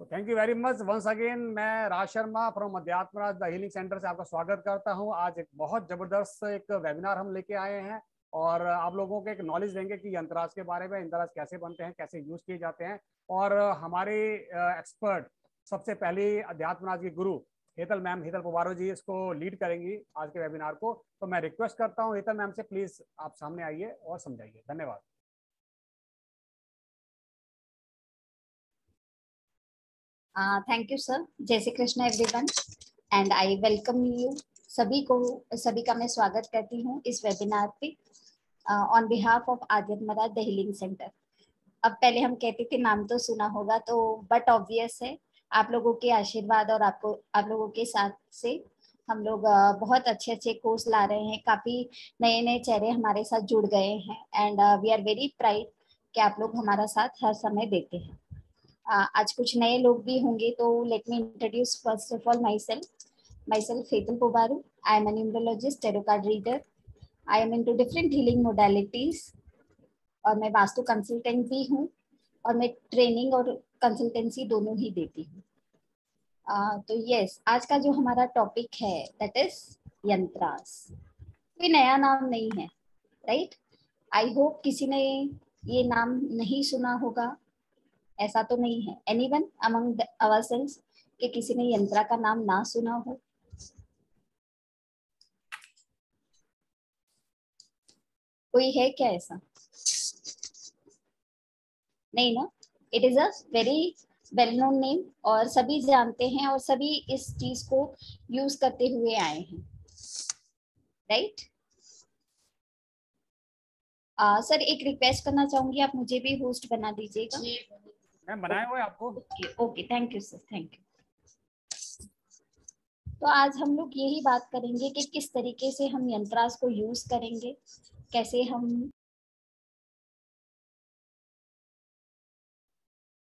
Thank you very much once again मैं Raj Sharma from Adhyatmaraj the healing centre से आपका स्वागत करता हूँ। आज एक बहुत ज़बरदस्त एक वेबिनार हम लेके आए हैं और आप लोगों को एक नॉलेज देंगे कि यंत्राज के बारे में, यंत्राज कैसे बनते हैं, कैसे यूज़ किए जाते हैं। और हमारे एक्सपर्ट सबसे पहले अध्यात्मराज के गुरु हेतल मैम, हेतल पुबारो जी इसको लीड करेंगी आज के वेबिनार को। तो मैं रिक्वेस्ट करता हूँ, हेतल मैम से प्लीज़ आप सामने आइए और समझाइए। धन्यवाद। थैंक यू सर जय Shri Krishna everyone and I welcome you सभी को सभी का मैं स्वागत करती हूँ इस वेबिनार पे on behalf of Aditya Maharaj the centre अब पहले हम कहते थे नाम तो सुना होगा तो बट ऑब्वियस है। आप लोगों के आशीर्वाद और आपको आप लोगों के साथ से हम लोग uh, बहुत अच्छे अच्छे कोर्स ला रहे हैं। काफ़ी नए नए चेहरे हमारे साथ जुड़ गए हैं। And we are very pride कि आप लोग हमारा साथ हर समय देते हैं। आज कुछ नए लोग भी होंगे तो let me introduce first of all myself myself Hetal Pobaru I am an numerologist tarot card reader I am into different healing modalities और मैं वास्तु कंसल्टेंट भी हूँ और मैं ट्रेनिंग और कंसल्टेंसी दोनों ही देती हूँ। uh, तो यस आज का जो हमारा टॉपिक है दैट इज़ यंत्रास कोई नया नाम नहीं है राइट आई होप किसी ने ये नाम नहीं सुना होगा। ऐसा तो नहीं है। एनी वन अमंग कि किसी ने यंत्रा का नाम ना सुना हो? कोई है क्या ऐसा? नहीं ना? It is a very well known name और सभी जानते हैं और सभी इस चीज़ को यूज़ करते हुए आए हैं। राइट? सर एक रिक्वेस्ट करना चाहूँगी, आप मुझे भी होस्ट बना दीजिएगा। मैम बनाए हुए आपको। Okay thank you sir thank you तो आज हम लोग यही बात करेंगे कि किस तरीके से हम यंत्रास को यूज़ करेंगे कैसे हम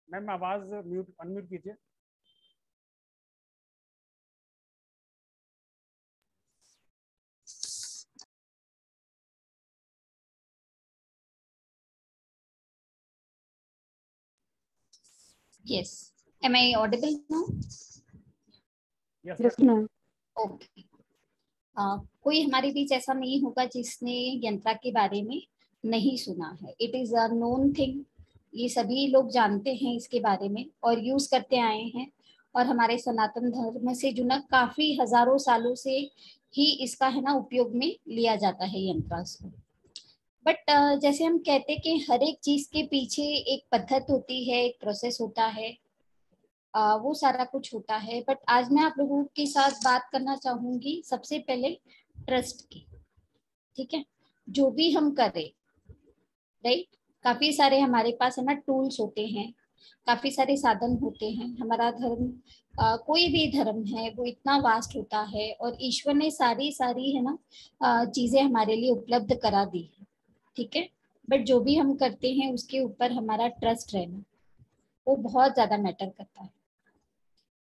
मैम आवाज़ म्यूट अनम्यूट कीजिए। Yes. Am I audible now? Yes, yes ma'am. Okay. Uh, कोई हमारे बीच ऐसा नहीं होगा जिसने यंत्रा के बारे में नहीं सुना है it is a known thing ये सभी लोग जानते हैं इसके बारे में और यूज़ करते आए हैं और हमारे सनातन धर्म से जुना काफ़ी हज़ारों सालों से ही इसका है ना उपयोग में लिया जाता है यंत्रास को बट uh, जैसे हम कहते हैं कि हर एक चीज़ के पीछे एक पद्धत होती है एक प्रोसेस होता है वो सारा कुछ होता है। बट आज मैं आप लोगों के साथ बात करना चाहूँगी सबसे पहले ट्रस्ट की ठीक है? जो भी हम करें राइट काफ़ी सारे हमारे पास है ना टूल्स होते हैं काफ़ी सारे साधन होते हैं। हमारा धर्म Uh, कोई भी धर्म है वो इतना वास्ट होता है और ईश्वर ने सारी सारी है ना चीज़ें हमारे लिए उपलब्ध करा दी ठीक है? बट जो भी हम करते हैं, उसके ऊपर हमारा ट्रस्ट रहना, वो बहुत ज़्यादा मैटर करता है।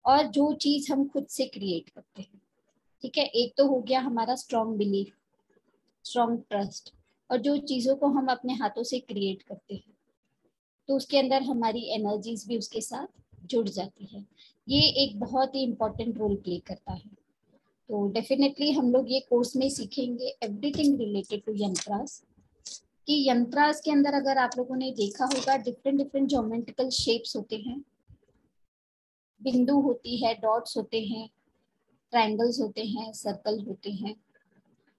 और जो चीज़ हम खुद से क्रिएट करते हैं, ठीक है? एक तो हो गया हमारा स्ट्रॉन्ग बिलीफ स्ट्रॉन्ग ट्रस्ट और जो चीज़ों को हम अपने हाथों से क्रिएट करते हैं तो उसके अंदर हमारी एनर्जीज भी उसके साथ जुड़ जाती है। ये एक बहुत ही इम्पोर्टेंट रोल प्ले करता है। तो डेफिनेटली हम लोग ये कोर्स में सीखेंगे एवरीथिंग रिलेटेड टू यंत्रास कि यंत्रास के अंदर अगर आप लोगों ने देखा होगा डिफरेंट डिफरेंट जोमेट्रिकल शेप्स होते हैं। बिंदु होती है डॉट्स होते हैं ट्रायंगल्स होते हैं सर्कल होते हैं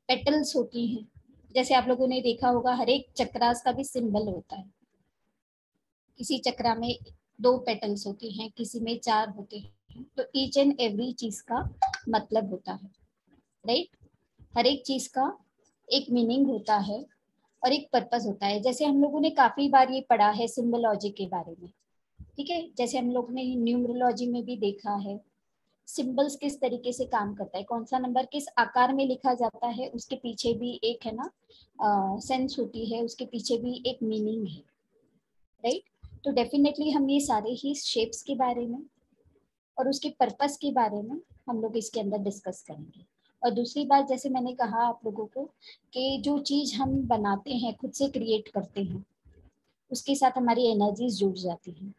पेटल्स होती हैं। जैसे आप लोगों ने देखा होगा, हर एक चक्रास का भी सिंबल होता है। किसी चक्रा में दो पेटल्स होते हैं, किसी में चार होते हैं। तो ईच एंड एवरी चीज़ का मतलब होता है राइट हर एक चीज़ का एक मीनिंग होता है। और एक पर्पज होता है। जैसे हम लोगों ने काफ़ी बार ये पढ़ा है सिम्बोलॉजी के बारे में, ठीक है? जैसे हम लोग ने न्यूमरोलॉजी में भी देखा है। सिंबल्स किस तरीके से काम करता है? कौन सा नंबर किस आकार में लिखा जाता है? उसके पीछे भी एक, है ना सेंस होती है। उसके पीछे भी एक मीनिंग है राइट तो डेफिनेटली हम ये सारे ही शेप्स के बारे में और उसके पर्पस के बारे में हम लोग इसके अंदर डिस्कस करेंगे। और दूसरी बात जैसे मैंने कहा आप लोगों को कि जो चीज़ हम बनाते हैं खुद से क्रिएट करते हैं उसके साथ हमारी एनर्जीज जुड़ जाती हैं।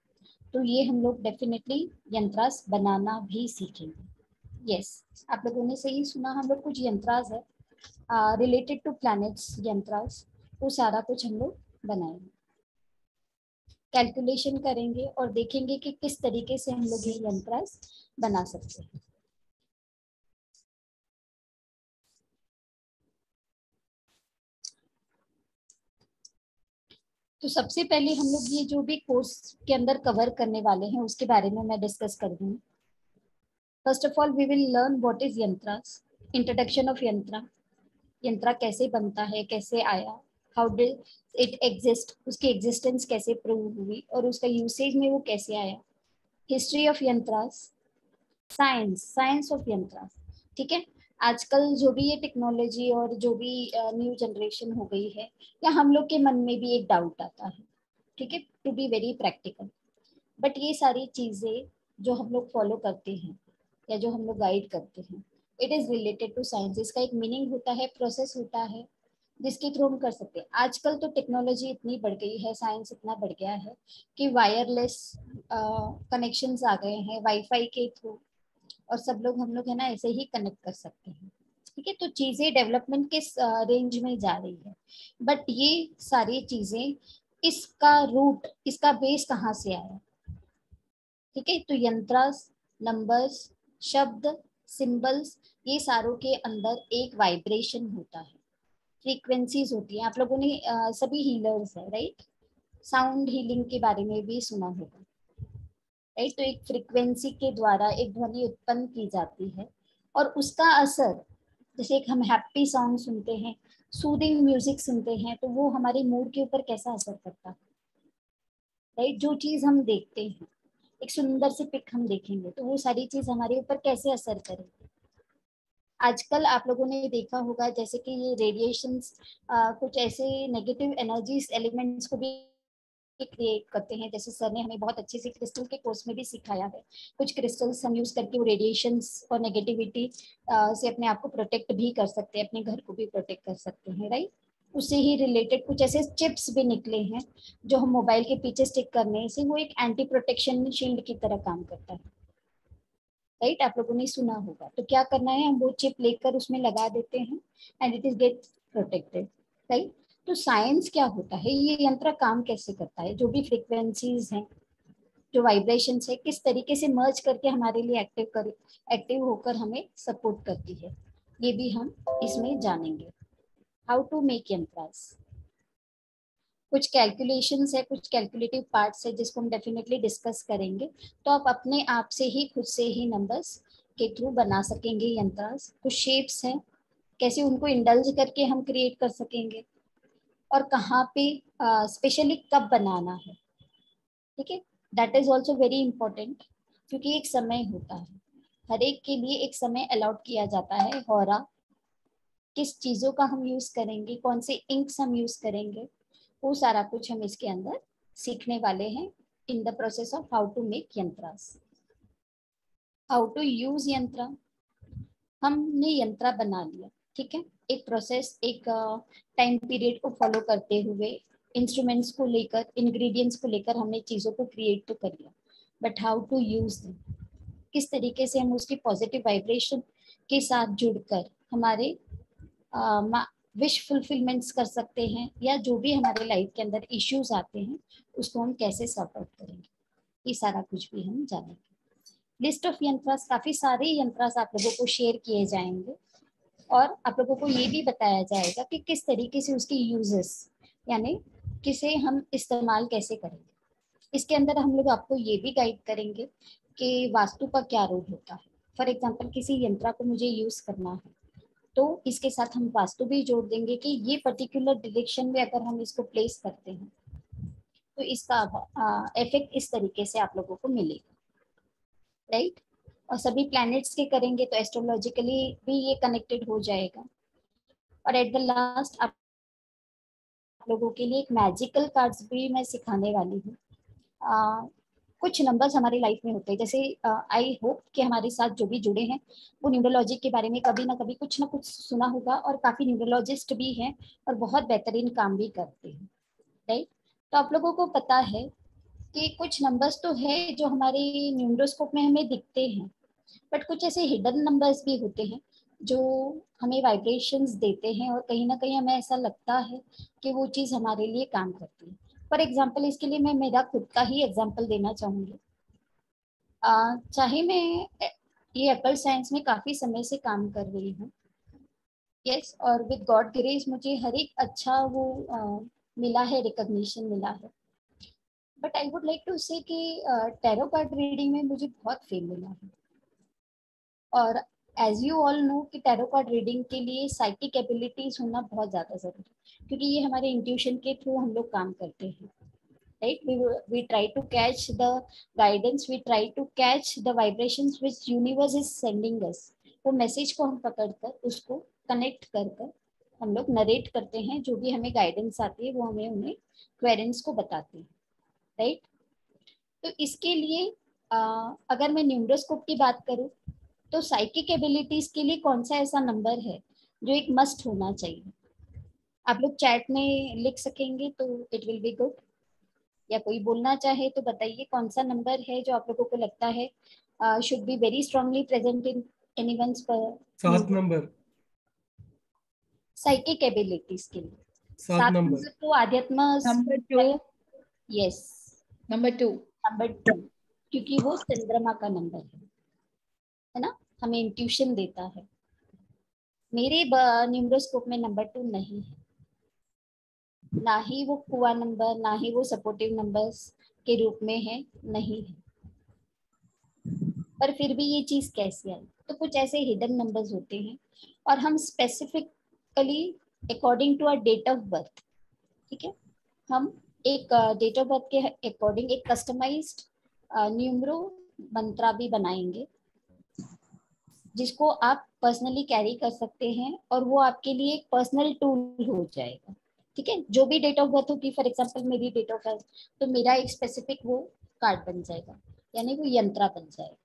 तो ये हम लोग डेफिनेटली यंत्रास बनाना भी सीखेंगे। यस yes, आप लोगों ने सही सुना हम लोग कुछ यंत्रास है रिलेटेड टू प्लैनेट्स यंत्रास वो सारा कुछ हम लोग बनाएँगे। कैलकुलेशन करेंगे और देखेंगे कि किस तरीके से हम लोग ये यंत्रास बना सकते हैं। तो सबसे पहले हम लोग ये जो भी कोर्स के अंदर कवर करने वाले हैं, उसके बारे में मैं डिस्कस कर दूँगी first of all we will learn what is yantras introduction of yantra yantra कैसे बनता है, कैसे आया हाउ डिड इट एग्जिस्ट उसकी एग्जिस्टेंस कैसे प्रूव हुई, और उसका यूसेज में वो कैसे आया। History of yantras science science of yantras ठीक है? आजकल जो भी ये टेक्नोलॉजी और जो भी न्यू जनरेशन हो गई है, या हम लोग के मन में भी एक डाउट आता है, ठीक है? To be very practical but ये सारी चीज़ें जो हम लोग फॉलो करते हैं, या जो हम लोग गाइड करते हैं it is related to science इसका एक मीनिंग होता है प्रोसेस होता है, जिसके थ्रू हम कर सकते हैं। आजकल तो टेक्नोलॉजी इतनी बढ़ गई है साइंस इतना बढ़ गया है, कि वायरलेस कनेक्शंस आ गए हैं वाईफाई के थ्रू और सब लोग हम लोग है ना ऐसे ही कनेक्ट कर सकते हैं। ठीक है? तो चीज़ें डेवलपमेंट के रेंज में जा रही है। बट ये सारी चीज़ें इसका रूट इसका बेस कहाँ से आया? ठीक है? तो यंत्रास नंबर्स शब्द सिंबल्स ये सारों के अंदर एक वाइब्रेशन होता है। फ्रीक्वेंसीज होती है। आप लोगों ने सभी हीलर्स है राइट साउंड हीलिंग के बारे में भी सुना होगा। राइट तो एक फ्रीक्वेंसी के द्वारा एक ध्वनि उत्पन्न की जाती है और उसका असर, जैसे एक हम हैप्पी सॉन्ग सुनते हैं सूदिंग म्यूज़िक सुनते हैं तो वो हमारे मूड के ऊपर कैसा असर करता है? राइट जो चीज़ हम देखते हैं, एक सुंदर सी पिक हम देखेंगे तो वो सारी चीज़ हमारे ऊपर कैसे असर करेगी? आजकल आप लोगों ने देखा होगा, जैसे कि ये रेडिएशन कुछ ऐसे नेगेटिव एनर्जीज एलिमेंट्स को भी क्रिएट करते हैं। जैसे सर ने हमें बहुत अच्छे से क्रिस्टल के कोर्स में भी सिखाया है। कुछ क्रिस्टल्स हम यूज़ करके वो रेडिएशन और नेगेटिविटी से अपने आप को प्रोटेक्ट भी कर सकते हैं, अपने घर को भी प्रोटेक्ट कर सकते हैं राइट उससे ही रिलेटेड कुछ ऐसे चिप्स भी निकले हैं, जो हम मोबाइल के पीछे स्टिक करने से वो एक एंटी प्रोटेक्शन शील्ड की तरह काम करता है। राइट आप लोगों ने सुना होगा। तो क्या करना है? हम वो चिप लेकर उसमें लगा देते हैं and it is get protected right तो साइंस क्या होता है? ये यंत्र काम कैसे करता है? जो भी फ्रिक्वेंसीज हैं, जो वाइब्रेशन है, किस तरीके से मर्ज करके हमारे लिए एक्टिव कर एक्टिव होकर हमें सपोर्ट करती है? ये भी हम इसमें जानेंगे। हाउ टू मेक यंत्रास कुछ कैलकुलेशन है, कुछ कैलकुलेटिव पार्ट्स है, जिसको हम डेफिनेटली डिस्कस करेंगे। तो आप अपने आप से ही, खुद से ही नंबर्स के थ्रू बना सकेंगे यंत्रास। कुछ शेप्स हैं, कैसे उनको इंडल्ज करके हम क्रिएट कर सकेंगे। और कहाँ पे स्पेशली uh, कब बनाना है। ठीक है? That is also very important क्योंकि एक समय होता है। हर एक के लिए एक समय अलाउड किया जाता है। होरा किस चीज़ों का हम यूज़ करेंगे? कौन से इंक्स हम यूज़ करेंगे? वो सारा कुछ हम इसके अंदर सीखने वाले हैं in the process of how to make yantras how to use yantra. हमने यंत्र बना लिया। ठीक है? एक प्रोसेस एक टाइम पीरियड को फॉलो करते हुए इंस्ट्रूमेंट्स को लेकर इंग्रेडिएंट्स को लेकर हमने चीज़ों को क्रिएट तो कर लिया। बट हाउ टू यूज़ दम किस तरीके से हम उसकी पॉजिटिव वाइब्रेशन के साथ जुड़कर हमारे विश फुलफिलमेंट्स कर सकते हैं या जो भी हमारे लाइफ के अंदर इश्यूज़ आते हैं, उसको हम कैसे सॉर्ट आउट करेंगे? ये सारा कुछ भी हम जानेंगे। लिस्ट ऑफ़ यंत्रास काफ़ी सारे यंत्रास आप लोगों को शेयर किए जाएँगे। और आप लोगों को ये भी बताया जाएगा कि किस तरीके से उसकी यूजेस यानी किसे हम इस्तेमाल कैसे करेंगे। इसके अंदर हम लोग आपको ये भी गाइड करेंगे कि वास्तु का क्या रोल होता है। फॉर एग्ज़ाम्पल किसी यंत्रा को मुझे यूज़ करना है तो इसके साथ हम वास्तु भी जोड़ देंगे कि ये पर्टिकुलर डिरेक्शन में अगर हम इसको प्लेस करते हैं तो इसका इफ़ेक्ट इस तरीके से आप लोगों को मिलेगा। राइट और सभी प्लैनेट्स के करेंगे तो एस्ट्रोलॉजिकली भी ये कनेक्टेड हो जाएगा। और एट द लास्ट आप लोगों के लिए एक मैजिकल कार्ड्स भी मैं सिखाने वाली हूँ। कुछ नंबर्स हमारी लाइफ में होते हैं। जैसे आई होप कि हमारे साथ जो भी जुड़े हैं, वो न्यूरोलॉजी के बारे में कभी ना कभी कुछ ना कुछ सुना होगा और काफ़ी न्यूरोलॉजिस्ट भी हैं और बहुत बेहतरीन काम भी करते हैं। राइट तो आप लोगों को पता है कि कुछ नंबर्स तो है जो हमारे न्यूमरोस्कोप में हमें दिखते हैं बट कुछ ऐसे हिडन नंबर्स भी होते हैं जो हमें वाइब्रेशंस देते हैं और कहीं ना कहीं हमें ऐसा लगता है कि वो चीज़ हमारे लिए काम करती है। फॉर एग्ज़ाम्पल इसके लिए मैं मेरा खुद का ही एग्ज़ाम्पल देना चाहूँगी। चाहे मैं ये एप्पल साइंस में काफ़ी समय से काम कर रही हूँ। यस yes, और विद गॉड ग्रेस मुझे हर एक अच्छा वो आ, मिला है रिकग्निशन मिला है। But I would like to say कि टेरो कार्ड रीडिंग में मुझे बहुत फेम मिला है। और एज यू ऑल नो कि टेरो कार्ड रीडिंग के लिए साइकिक एबिलिटीज होना बहुत ज़्यादा ज़रूरी है। क्योंकि ये हमारे इंट्यूशन के थ्रू हम लोग काम करते हैं। Right? We we try to catch the guidance, we try to catch the vibrations which universe is sending वो मैसेज को हम पकड़कर, उसको कनेक्ट कर कर हम लोग नरेट करते हैं। जो भी हमें गाइडेंस आती है, वो हमें उन्हें क्वेरेंस को बताते हैं। राइट तो इसके लिए आ, अगर मैं न्यूमरोस्कोप की बात करूँ तो साइकिक एबिलिटीज के लिए कौन सा ऐसा नंबर है जो एक मस्ट होना चाहिए? आप लोग चैट में लिख सकेंगे तो इट विल बी गुड या कोई बोलना चाहे तो बताइए कौन सा नंबर है जो आप लोगों को लगता है should be very strongly present in anyone's पर सात नंबर साइकिक एबिलिटीज के लिए। सात नंबर तो आध्यात्म yes number two number two क्योंकि वो चंद्रमा का नंबर है। है ना? हमें इंट्यूशन देता है। मेरे न्यूमरोस्कोप में नंबर टू नहीं है। ना ही वो कुआ नंबर ना ही वो सपोर्टिव नंबर्स के रूप में है, नहीं है। पर फिर भी ये चीज़ कैसी आई? तो कुछ ऐसे हिडन नंबर्स होते हैं। और हम specifically according to our date of birth ठीक है? हम एक डेट ऑफ़ बर्थ के अकॉर्डिंग एक कस्टमाइज्ड न्यूमरो मंत्रा भी बनाएँगे, जिसको आप पर्सनली कैरी कर सकते हैं और वो आपके लिए एक पर्सनल टूल हो जाएगा। ठीक है? जो भी डेट ऑफ़ बर्थ होगी फॉर एग्ज़ाम्पल मेरी डेट ऑफ़ बर्थ तो मेरा एक स्पेसिफिक वो कार्ड बन जाएगा, यानी वो यंत्रा बन जाएगा।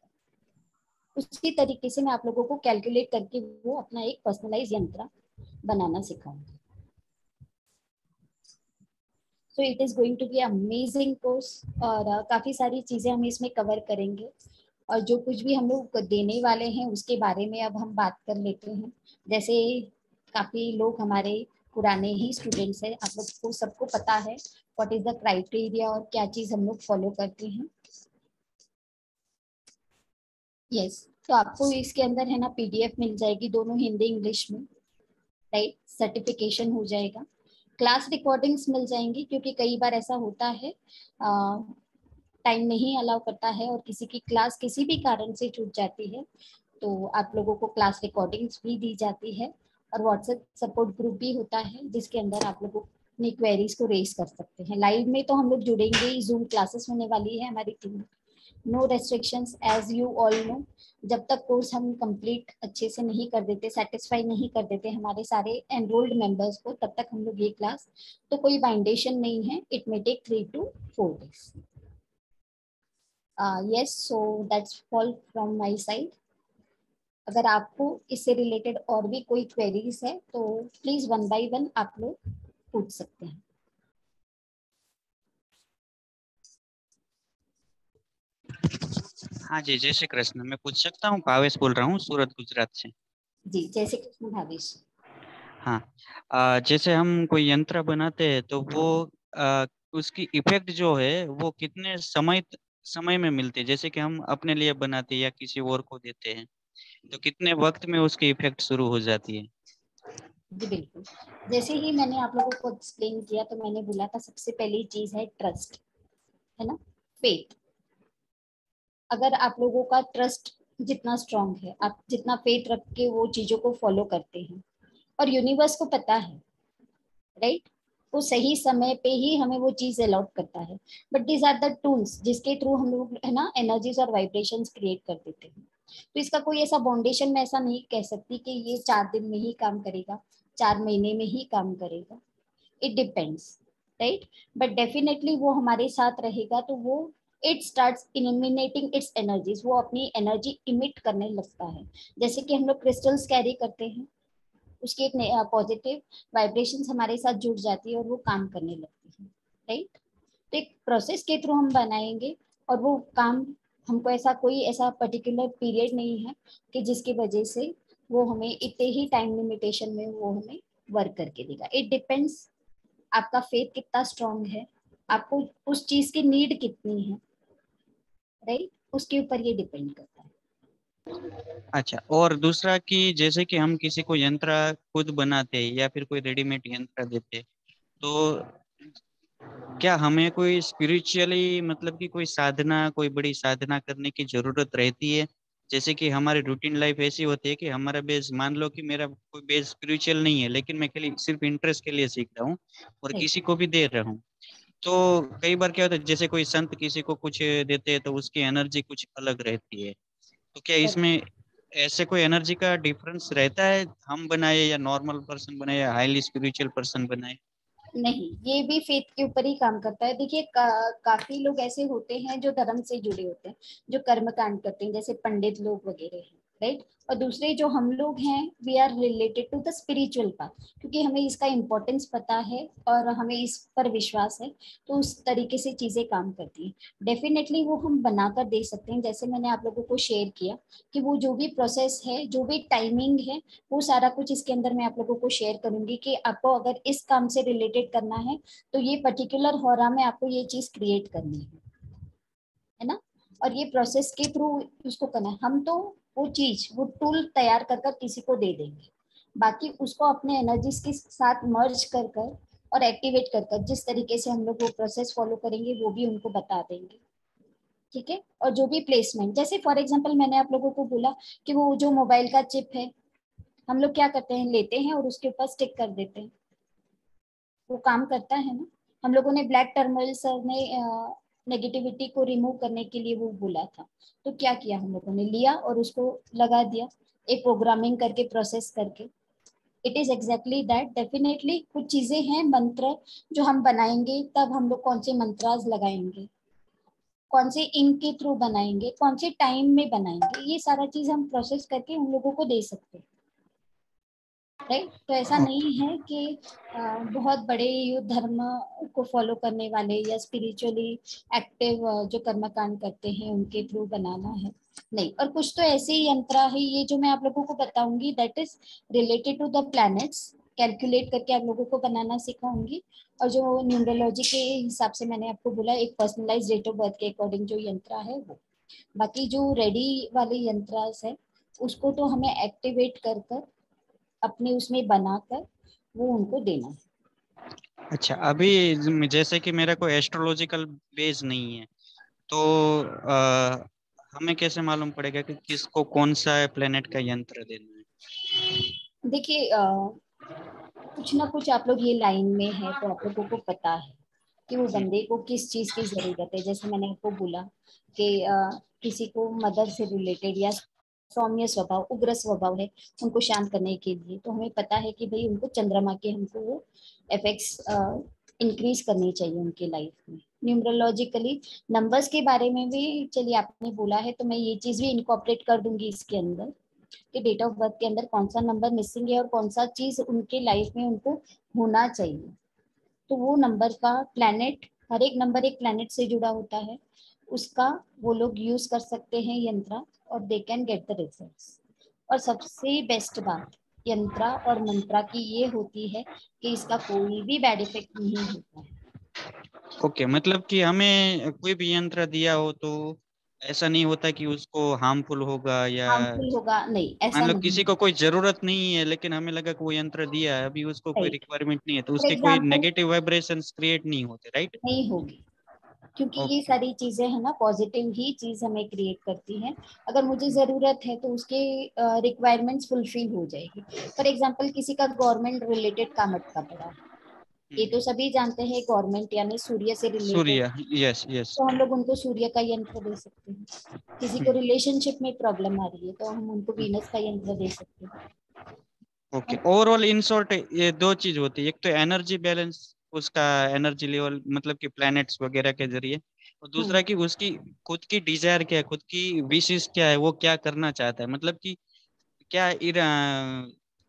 उसी तरीके से मैं आप लोगों को कैलकुलेट करके वो अपना एक पर्सनलाइज यंत्रा बनाना सिखाऊँगी। So it is going to be amazing course और uh, काफ़ी सारी चीज़ें हम इसमें कवर करेंगे। और जो कुछ भी हम लोग देने वाले हैं उसके बारे में अब हम बात कर लेते हैं। जैसे काफ़ी लोग हमारे पुराने ही स्टूडेंट्स हैं। आप लोग को सबको पता है व्हाट इज़ द क्राइटेरिया और क्या चीज़ हम लोग फॉलो करते हैं। यस yes, तो आपको इसके अंदर है ना पीडीएफ मिल जाएगी दोनों हिंदी इंग्लिश में राइट सर्टिफिकेशन हो जाएगा। क्लास रिकॉर्डिंग्स मिल जाएँगी, क्योंकि कई बार ऐसा होता है टाइम नहीं अलाउ करता है और किसी की क्लास किसी भी कारण से छूट जाती है तो आप लोगों को क्लास रिकॉर्डिंग्स भी दी जाती है और व्हाट्सएप सपोर्ट ग्रुप भी होता है, जिसके अंदर आप लोग अपनी क्वेरीज को रेज कर सकते हैं। लाइव में तो हम लोग जुड़ेंगे ही जूम क्लासेस होने वाली है हमारी team no restrictions as you all know जब तक कोर्स हम कंप्लीट अच्छे से नहीं कर देते सेटिस्फाई नहीं कर देते हमारे सारे एनरोल्ड मेंबर्स को, तब तक हम लोग ये क्लास तो कोई बाइंडेशन नहीं है it may take three to four days yes so that's all from my side अगर आपको इससे रिलेटेड और भी कोई क्वेरीज है तो प्लीज़ वन बाय वन आप लोग पूछ सकते हैं। हाँ जी जय श्री कृष्ण। मैं पूछ सकता हूँ भावेश बोल रहा हूँ सूरत गुजरात से। जी जय श्री कृष्ण भावेश। हाँ जैसे हम कोई यंत्र बनाते हैं तो वो आ, उसकी इफ़ेक्ट जो है वो कितने समय समय में मिलती है? जैसे कि हम अपने लिए बनाते हैं या किसी और को देते हैं तो कितने वक्त में उसकी इफ़ेक्ट शुरू हो जाती है? जी बिल्कुल। जैसे ही मैंने आप लोगों को एक्सप्लेन किया तो मैंने बोला था सबसे पहली चीज़ है ट्रस्ट है ना? फेथ अगर आप लोगों का ट्रस्ट जितना स्ट्रांग है, आप जितना फेथ रख के वो चीज़ों को फॉलो करते हैं। और यूनिवर्स को पता है राइट वो सही समय पे ही हमें वो चीज़ अलॉट करता है। But these are the tools जिसके थ्रू हम लोग, है ना एनर्जीज और वाइब्रेशन क्रिएट कर देते हैं। तो इसका कोई ऐसा बाउंडेशन में ऐसा नहीं कह सकती कि ये चार दिन में ही काम करेगा, चार महीने में ही काम करेगा। It depends right but definitely वो हमारे साथ रहेगा तो वो it start eliminating its energies वो अपनी एनर्जी इमिट करने लगता है। जैसे कि हम लोग क्रिस्टल्स कैरी करते हैं, उसकी एक पॉजिटिव वाइब्रेशन हमारे साथ जुड़ जाती है और वो काम करने लगती है राइट तो एक प्रोसेस के थ्रू हम बनाएँगे और वो काम, हमको ऐसा कोई ऐसा पर्टिकुलर पीरियड नहीं है कि जिसकी वजह से वो हमें इतने ही टाइम लिमिटेशन में वो हमें वर्क करके देगा। इट डिपेंड्स आपका फेथ कितना स्ट्रांग है, आपको उस चीज़ की नीड कितनी है राइट उसके ऊपर ये डिपेंड करता है। अच्छा और दूसरा कि जैसे कि हम किसी को यंत्र खुद बनाते हैं या फिर कोई रेडीमेड यंत्र देते तो क्या हमें कोई स्पिरिचुअली मतलब कि कोई साधना कोई बड़ी साधना करने की ज़रूरत रहती है? जैसे कि हमारी रूटीन लाइफ ऐसी होती है कि हमारा बेस मान लो कि मेरा कोई बेस स्पिरिचुअल नहीं है लेकिन मैं खाली सिर्फ़ इंटरेस्ट के लिए सीख रहा हूँ और किसी को भी दे रहा हूँ। तो कई बार क्या होता है जैसे कोई संत किसी को कुछ देते हैं तो उसकी एनर्जी कुछ अलग रहती है। तो क्या इसमें ऐसे कोई एनर्जी का डिफरेंस रहता है? हम बनाए या नॉर्मल पर्सन बनाए या हाईली स्पिरिचुअल पर्सन बनाए? नहीं ये भी फेथ के ऊपर ही काम करता है। देखिए का, काफ़ी लोग ऐसे होते हैं जो धर्म से जुड़े होते हैं जो कर्म कांड करते हैं जैसे पंडित लोग वगैरह हैं। राइट और दूसरे जो हम लोग हैं we are related to the spiritual path क्योंकि हमें इसका इम्पोर्टेंस पता है और हमें इस पर विश्वास है तो उस तरीके से चीज़ें काम करती हैं। डेफिनेटली वो हम बनाकर दे सकते हैं, जैसे मैंने आप लोगों को शेयर किया कि वो जो भी प्रोसेस है, जो भी टाइमिंग है, वो सारा कुछ इसके अंदर मैं आप लोगों को शेयर करूँगी कि आपको अगर इस काम से रिलेटेड करना है तो ये पर्टिकुलर होरा में आपको ये चीज़ क्रिएट करनी है। है ना? और ये प्रोसेस के थ्रू उसको करना है। हम तो वो चीज़, वो टूल तैयार कर कर किसी को दे देंगे। बाकी उसको अपने एनर्जीज के साथ मर्ज कर कर और एक्टिवेट कर कर जिस तरीके से हम लोग वो प्रोसेस फॉलो करेंगे, वो भी उनको बता देंगे। ठीक है? और जो भी प्लेसमेंट जैसे फॉर एग्ज़ाम्पल मैंने आप लोगों को बोला कि वो जो मोबाइल का चिप है, हम लोग क्या करते हैं? लेते हैं और उसके ऊपर स्टिक कर देते हैं। वो काम करता है ना? हम लोगों ने ब्लैक टर्मल सर ने नेगेटिविटी को रिमूव करने के लिए वो बोला था। तो क्या किया हम लोगों ने? लिया और उसको लगा दिया एक प्रोग्रामिंग करके प्रोसेस करके। It is exactly that definitely कुछ चीज़ें हैं, मंत्र जो हम बनाएँगे, तब हम लोग कौन से मंत्राज लगाएँगे? कौन से इंक के थ्रू बनाएँगे? कौन से टाइम में बनाएँगे? ये सारा चीज़ हम प्रोसेस करके उन लोगों को दे सकते हैं। राइट? तो ऐसा नहीं है कि बहुत बड़े धर्म को फॉलो करने वाले या स्पिरिचुअली एक्टिव जो कर्मकांड करते हैं उनके थ्रू बनाना है। नहीं और कुछ तो ऐसे ही यंत्र है ये जो मैं आप लोगों को बताऊँगी that is related to the planets calculate करके आप लोगों को बनाना सिखाऊँगी। और जो न्यूमरोलॉजी के हिसाब से मैंने आपको बोला एक पर्सनलाइज डेट ऑफ़ बर्थ के अकॉर्डिंग जो यंत्र है वो। बाकी जो रेडी वाले यंत्र है उसको तो हमें एक्टिवेट कर कर अपने उसमें बनाकर वो उनको देना है। अच्छा अभी जैसे कि मेरा कोई एस्ट्रोलॉजिकल बेस नहीं है तो आ, हमें कैसे मालूम पड़ेगा कि किसको कौन सा प्लेनेट का यंत्र देना है? देखिए कुछ ना कुछ आप लोग ये लाइन में है तो आप लोगों को पता है कि वो बंदे को किस चीज़ की ज़रूरत है। जैसे मैंने आपको बोला कि किसी को मदर से रिलेटेड या सौम्य स्वभाव, उग्र स्वभाव है उनको शांत करने के लिए। तो हमें पता है कि भाई उनको चंद्रमा के हमको वो इफेक्ट्स इंक्रीज करनी चाहिए उनके लाइफ में। न्यूमरोलॉजिकली नंबर्स के बारे में भी चलिए, आपने बोला है तो मैं ये चीज़ भी इनकॉपरेट कर दूँगी इसके अंदर कि डेट ऑफ़ बर्थ के अंदर कौन सा नंबर मिसिंग है और कौन सा चीज़ उनके लाइफ में उनको होना चाहिए। तो वो नंबर का प्लैनेट हर एक नंबर एक प्लैनेट से जुड़ा होता है। उसका वो लोग यूज़ कर सकते हैं यंत्र। और they can get the results और सबसे बेस्ट बात यंत्रा और मंत्रा की ये होती है कि इसका कोई भी बैड इफ़ेक्ट नहीं होता है। ओके okay, मतलब कि हमें कोई भी यंत्र दिया हो तो ऐसा नहीं होता कि उसको हार्मफुल होगा या हार्मफुल होगा नहीं ऐसा मतलब किसी को कोई ज़रूरत नहीं है लेकिन हमें लगा कि वो यंत्र दिया है अभी उसको कोई रिक्वायरमेंट नहीं है तो उसके कोई नेगेटिव वाइब्रेशंस क्रिएट नहीं होते राइट नहीं होगी। क्योंकि okay. ये सारी चीज़ें है ना पॉजिटिव ही चीज़ हमें क्रिएट करती है। अगर मुझे ज़रूरत है तो उसके रिक्वायरमेंट्स फुलफिल हो जाएगी। फॉर एग्जांपल किसी का गवर्नमेंट रिलेटेड काम अटका पड़ा ये तो सभी जानते हैं गवर्नमेंट यानी सूर्य से रिलेटेड सूर्य यस यस तो हम लोग उनको सूर्य का यंत्र दे सकते हैं। किसी को रिलेशनशिप हम्म। में प्रॉब्लम आ रही है तो हम उनको वीनस का यंत्र दे सकते हैं। ओके ओवरऑल इन शॉर्ट ये दो चीज़ होती है। एक तो एनर्जी बैलेंस उसका एनर्जी लेवल मतलब कि प्लैनेट्स वगैरह के ज़रिए। और दूसरा कि उसकी खुद की डिज़ायर क्या है खुद की विशेष क्या है वो क्या करना चाहता है? मतलब कि क्या इरा,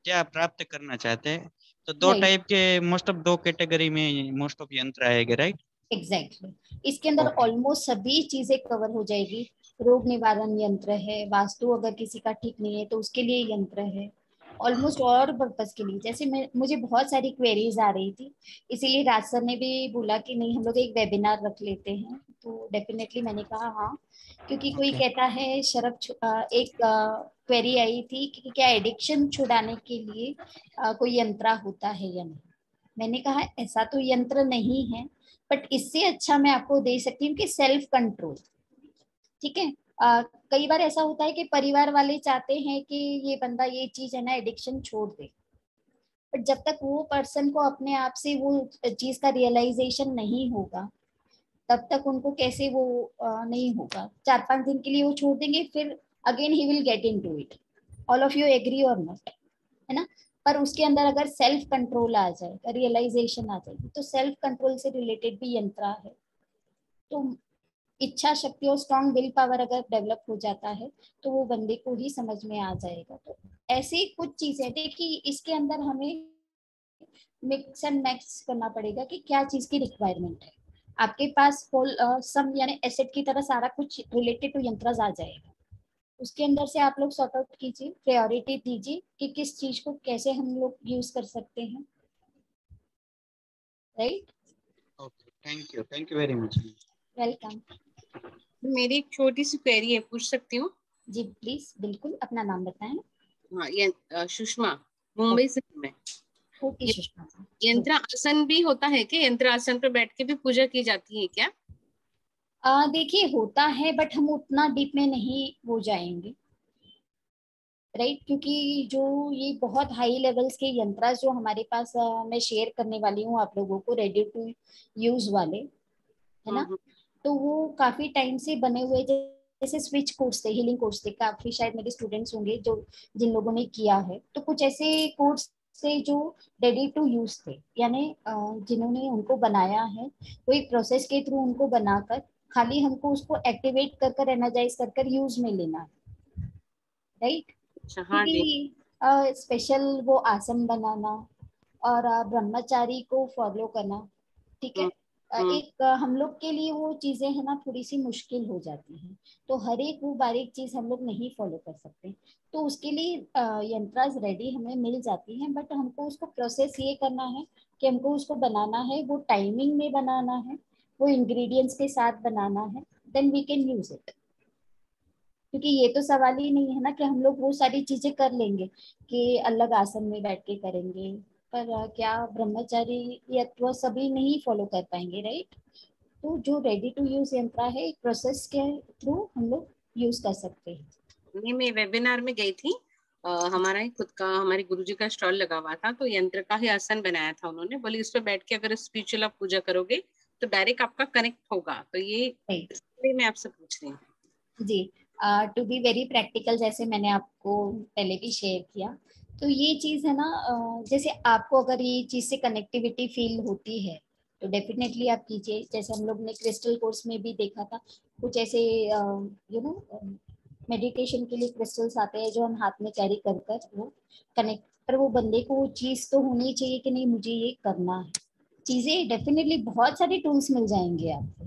क्या प्राप्त करना चाहते हैं? तो दो टाइप के मोस्ट ऑफ़ दो कैटेगरी में मोस्ट ऑफ़ यंत्र आएँगे राइट एग्जैक्टली exactly. इसके अंदर ऑलमोस्ट okay. सभी चीज़ें कवर हो जाएगी। रोग निवारण यंत्र है वास्तु अगर किसी का ठीक नहीं है तो उसके लिए यंत्र है। ऑलमोस्ट और पर्पज के लिए। जैसे मैं मुझे बहुत सारी क्वेरीज आ रही थी इसीलिए राज सर ने भी बोला कि नहीं हम लोग एक वेबिनार रख लेते हैं। तो डेफिनेटली मैंने कहा हाँ। क्योंकि कोई कहता है शरब एक क्वेरी आई थी कि क्या एडिक्शन छुड़ाने के लिए कोई यंत्र होता है या नहीं? मैंने कहा ऐसा तो यंत्र नहीं है बट इससे अच्छा मैं आपको दे सकती हूँ कि सेल्फ कंट्रोल ठीक है? आ, कई बार ऐसा होता है कि परिवार वाले चाहते हैं कि ये बंदा ये चीज़ है ना एडिक्शन छोड़ दे। बट जब तक वो पर्सन को अपने आप से वो चीज़ का रियलाइजेशन नहीं होगा तब तक उनको कैसे वो आ, नहीं होगा। चार पाँच दिन के लिए वो छोड़ देंगे फिर again he will get into it all of you agree or not है ना? पर उसके अंदर अगर सेल्फ कंट्रोल आ जाए रियलाइजेशन आ जाएगी तो सेल्फ कंट्रोल से रिलेटेड भी यंत्रा है। तो इच्छा शक्ति और स्ट्रॉन्ग विल पावर अगर डेवलप हो जाता है तो वो बंदे को ही समझ में आ जाएगा। तो ऐसी कुछ चीज़ें देखिए इसके अंदर हमें मिक्स एंड मैक्स करना पड़ेगा कि क्या चीज़ की रिक्वायरमेंट है। आपके पास होल सम यानी एसेट की तरह सारा कुछ रिलेटेड टू यंत्र आ जाएगा। उसके अंदर से आप लोग सॉर्ट आउट कीजिए प्रायोरिटी दीजिए कि किस चीज़ को कैसे हम लोग यूज़ कर सकते हैं। Right okay thank you thank you very much welcome मेरी एक छोटी सी क्वेरी है पूछ सकती हूँ? जी प्लीज़ बिल्कुल अपना नाम बताएँ। हाँ ये सुषमा मुंबई से मैं। यंत्र आसन भी होता है क्या? यंत्र आसन पर बैठ के भी पूजा की जाती है क्या? देखिए होता है बट हम उतना डीप में नहीं हो जाएँगे। राइट? क्योंकि जो ये बहुत हाई लेवल्स के यंत्र जो हमारे पास आ, मैं शेयर करने वाली हूँ आप लोगों को रेडी टू यूज़ वाले है ना? तो वो काफ़ी टाइम से बने हुए जैसे स्विच कोर्स थे हीलिंग कोर्स थे काफ़ी शायद मेरे स्टूडेंट्स होंगे जो जिन लोगों ने किया है। तो कुछ ऐसे कोर्स से जो रेडी टू यूज़ थे यानी जिन्होंने उनको बनाया है। वो एक प्रोसेस के थ्रू उनको बनाकर खाली हमको उसको एक्टिवेट कर कर एनर्जाइज कर कर यूज़ में लेना है। राइट अच्छा, हाँ स्पेशल वो आसन बनाना और ब्रह्मचारी को फॉलो करना ठीक है? हम्म। एक हम लोग के लिए वो चीज़ें है ना थोड़ी सी मुश्किल हो जाती हैं। तो हर एक वो बारीक चीज़ हम लोग नहीं फॉलो कर सकते। तो उसके लिए यंत्राज रेडी हमें मिल जाती हैं बट हमको उसको प्रोसेस ये करना है कि हमको उसको बनाना है वो टाइमिंग में बनाना है वो इंग्रेडिएंट्स के साथ बनाना है then we can use it क्योंकि ये तो सवाल ही नहीं है ना कि हम लोग वो सारी चीज़ें कर लेंगे कि अलग आसन में बैठ के करेंगे पर क्या ब्रह्मचारी यत्व सभी नहीं फॉलो कर पाएँगे राइट तो जो रेडी टू यूज़ यंत्र है एक प्रोसेस के थ्रू हम लोग यूज़ कर सकते हैं। नहीं मैं वेबिनार में गई थी। आ, हमारा ही खुद का हमारे गुरुजी का स्टॉल लगा हुआ था तो यंत्र का ही आसन बनाया था उन्होंने। बोले इस पर बैठ के अगर स्पिरिचुअल आप पूजा करोगे तो डायरेक्ट आपका कनेक्ट होगा। तो ये इसलिए मैं आपसे पूछ रही हूँ। जी। टू बी वेरी प्रैक्टिकल जैसे मैंने आपको पहले भी शेयर किया तो ये चीज़ है ना जैसे आपको अगर ये चीज़ से कनेक्टिविटी फील होती है तो डेफिनेटली आप कीजिए। जैसे हम लोग ने क्रिस्टल कोर्स में भी देखा था, कुछ ऐसे यू नो मेडिटेशन के लिए क्रिस्टल्स आते हैं जो हम हाथ में कैरी कर कर वो कनेक्ट पर वो बंदे को वो चीज़ तो होनी चाहिए कि नहीं, मुझे ये करना है। चीज़ें डेफिनेटली बहुत सारे टूल्स मिल जाएँगे आपको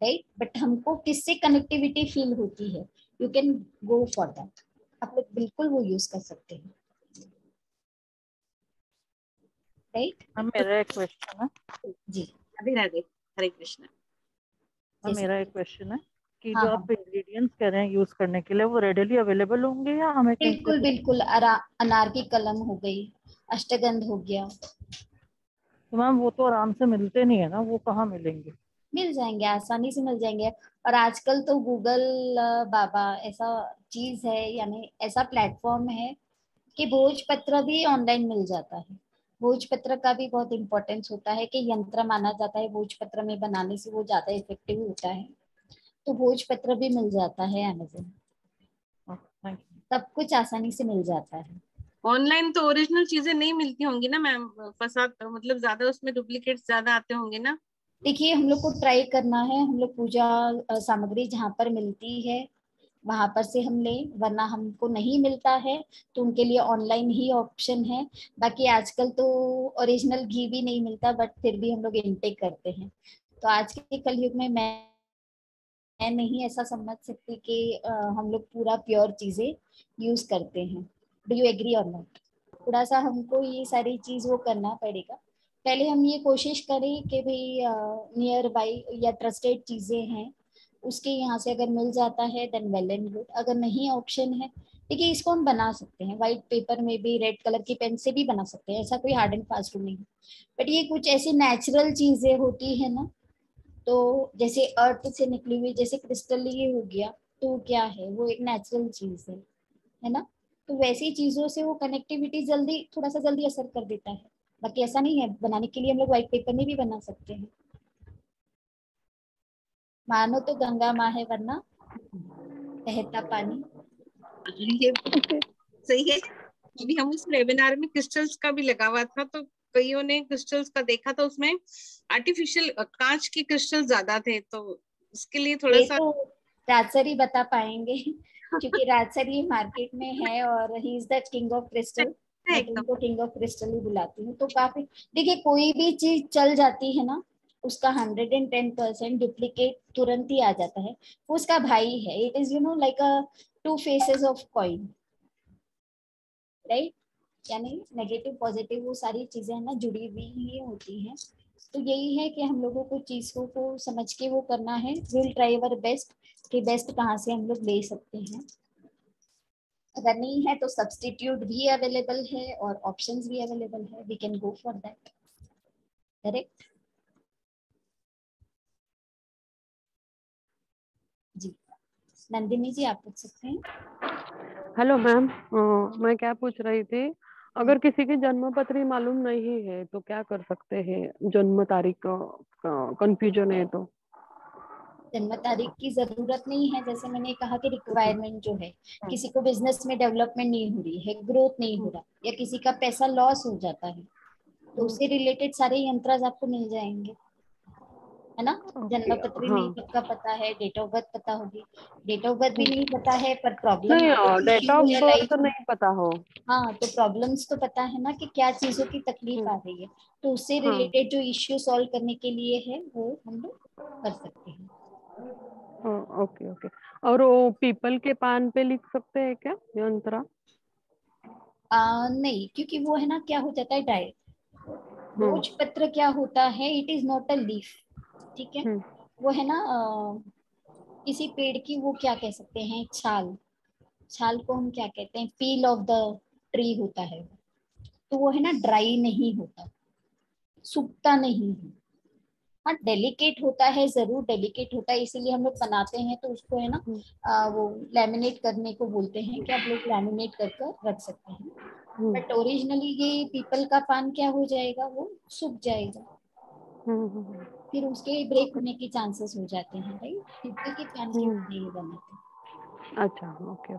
राइट बट हमको किससे कनेक्टिविटी फील होती है? You can go for that आप लोग बिल्कुल वो यूज़ कर सकते हैं। राइट मेरा एक क्वेश्चन है। जी अभी राधे हरे कृष्ण। मेरा एक क्वेश्चन है कि हाँ, जो आप इंग्रेडिएंट्स कह रहे हैं यूज़ करने के लिए वो रेडीली अवेलेबल होंगे या हमें बिल्कुल बिल्कुल। अनार की कलम हो गई अष्टगंध हो गया। तो मैम वो तो आराम से मिलते नहीं है ना वो कहाँ मिलेंगे? मिल जाएँगे आसानी से मिल जाएँगे। और आजकल तो गूगल बाबा ऐसा चीज़ है यानी ऐसा प्लेटफॉर्म है कि भोजपत्र भी ऑनलाइन मिल जाता है। भोजपत्र का भी बहुत इम्पोर्टेंस होता है कि यंत्र माना जाता है भोजपत्र में बनाने से वो ज़्यादा इफ़ेक्टिव होता है। तो भोजपत्र भी मिल जाता है अमेजोन सब कुछ आसानी से मिल जाता है। ऑनलाइन तो ओरिजिनल चीज़ें नहीं मिलती होंगी ना मैम फसाद मतलब ज़्यादा उसमें डुप्लीकेट ज़्यादा आते होंगे ना? देखिए हम लोग को ट्राई करना है। हम लोग पूजा सामग्री जहाँ पर मिलती है वहाँ पर से हम लें, वरना हमको नहीं मिलता है तो उनके लिए ऑनलाइन ही ऑप्शन है। बाकी आजकल तो ओरिजिनल घी भी नहीं मिलता बट फिर भी हम लोग इनटेक करते हैं। तो आज के कलयुग में मैं मैं नहीं ऐसा समझ सकती कि हम लोग पूरा प्योर चीज़ें यूज़ करते हैं। Do you agree or not थोड़ा सा हमको ये सारी चीज़ वो करना पड़ेगा। पहले हम ये कोशिश करें कि भाई नियर बाई या ट्रस्टेड चीज़ें हैं उसके यहाँ से अगर मिल जाता है देन वेल एंड गुड अगर नहीं ऑप्शन है, देखिए इसको हम बना सकते हैं। व्हाइट पेपर में भी रेड कलर की पेन से भी बना सकते हैं। ऐसा कोई हार्ड एंड फास्ट रूल नहीं बट ये कुछ ऐसी नेचुरल चीज़ें होती है ना तो जैसे अर्थ से निकली हुई, जैसे क्रिस्टल ये हो गया तो क्या है? वो एक नेचुरल चीज़ है है ना? तो वैसी चीज़ों से वो कनेक्टिविटी जल्दी, थोड़ा सा जल्दी असर कर देता है। बाकी ऐसा नहीं है, बनाने के लिए हम लोग व्हाइट पेपर में भी बना सकते हैं। मानो तो गंगा माँ है वरना बहता पानी। ये सही है। अभी हम उस वेबिनार में क्रिस्टल्स का भी लगा हुआ था तो कईयों ने क्रिस्टल्स का देखा तो उसमें आर्टिफिशियल कांच के क्रिस्टल ज़्यादा थे तो उसके लिए थोड़ा सा तो राजसरी बता पाएँगे क्योंकि राजसरी मार्केट में है और he is the king of crystal king of crystal ही बुलाती हूँ। तो काफ़ी देखिए कोई भी चीज़ चल जाती है ना उसका hundred and ten percent duplicate तुरंत ही आ जाता है। वो उसका भाई है। It is you know like a two faces of coin right यानी नेगेटिव पॉजिटिव वो सारी चीज़ें है ना, जुड़ी हुई ही होती हैं। तो यही है कि हम लोगों को चीज़ों को समझ के वो करना है। विल ट्राई अवर बेस्ट कि बेस्ट कहाँ से हम लोग ले सकते हैं। अगर नहीं है तो सब्सटीट्यूट भी अवेलेबल है और ऑप्शंस भी अवेलेबल है। We can go for that correct Nandini ji आप पूछ सकते हैं। हेलो मैम मैं क्या पूछ रही थी? अगर किसी की जन्म पत्री मालूम नहीं है तो क्या कर सकते हैं? जन्म तारीख कंफ्यूजन है तो। जन्म तारीख की ज़रूरत नहीं है जैसे मैंने कहा कि रिक्वायरमेंट जो है किसी को बिज़नेस में डेवलपमेंट नहीं हो रही है ग्रोथ नहीं हो रहा या किसी का पैसा लॉस हो जाता है तो उससे रिलेटेड सारे यंत्र आपको मिल जाएँगे। है ना? जन्म पत्री हाँ. नहीं सबका पता है डेट ऑफ़ बर्थ पता होगी। डेट ऑफ़ बर्थ भी नहीं पता है पर प्रॉब्लम डेट ऑफ़ बर्थ तो नहीं पता हो। हाँ तो प्रॉब्लम्स तो पता है ना कि क्या चीज़ों की तकलीफ़ हम्म। आ रही है। तो उससे रिलेटेड हाँ. जो इश्यू सॉल्व करने के लिए है वो हम लोग कर सकते हैं। ओके हाँ, ओके और वो पीपल के पान पे लिख सकते हैं क्या यंत्रा आ, नहीं क्योंकि वो है ना क्या हो जाता है डायरेक्ट भोज पत्र क्या होता है it is not a leaf ठीक है? हम्म। वो है ना किसी पेड़ की वो क्या कह सकते हैं? छाल। छाल को हम क्या कहते हैं? पील ऑफ़ द ट्री होता है तो वो है ना ड्राई नहीं होता। सूखता नहीं है। हाँ डेलिकेट होता है ज़रूर डेलिकेट होता है इसीलिए हम लोग बनाते हैं तो उसको है ना हम्म। आ, वो लैमिनेट करने को बोलते हैं कि आप लोग लैमिनेट कर कर रख सकते हैं। But hmm. ओरिजिनली ये पीपल का पान क्या हो जाएगा? वो सूख जाएगा। फिर उसके ब्रेक होने के चांसेस हो जाते हैं राइट फिफ्टी की की नहीं बनाते अच्छा okay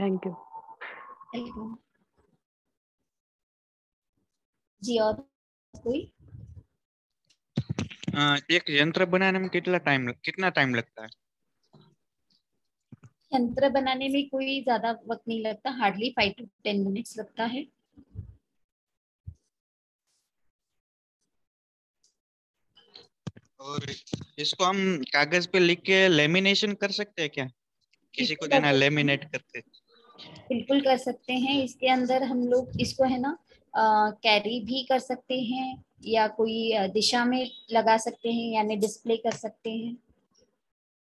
thank you welcome ji और कोई? एक यंत्र बनाने में कितना टाइम कितना टाइम लगता है? यंत्र बनाने में कोई ज़्यादा वक्त नहीं लगता hardly five to ten minutes लगता है। और इसको हम कागज़ पे लिख के लेमिनेशन कर सकते हैं क्या? किसी को देना लेमिनेट करके। बिल्कुल कर सकते हैं। इसके अंदर हम लोग इसको है ना कैरी भी कर सकते हैं या कोई दिशा में लगा सकते हैं यानी डिस्प्ले कर सकते हैं।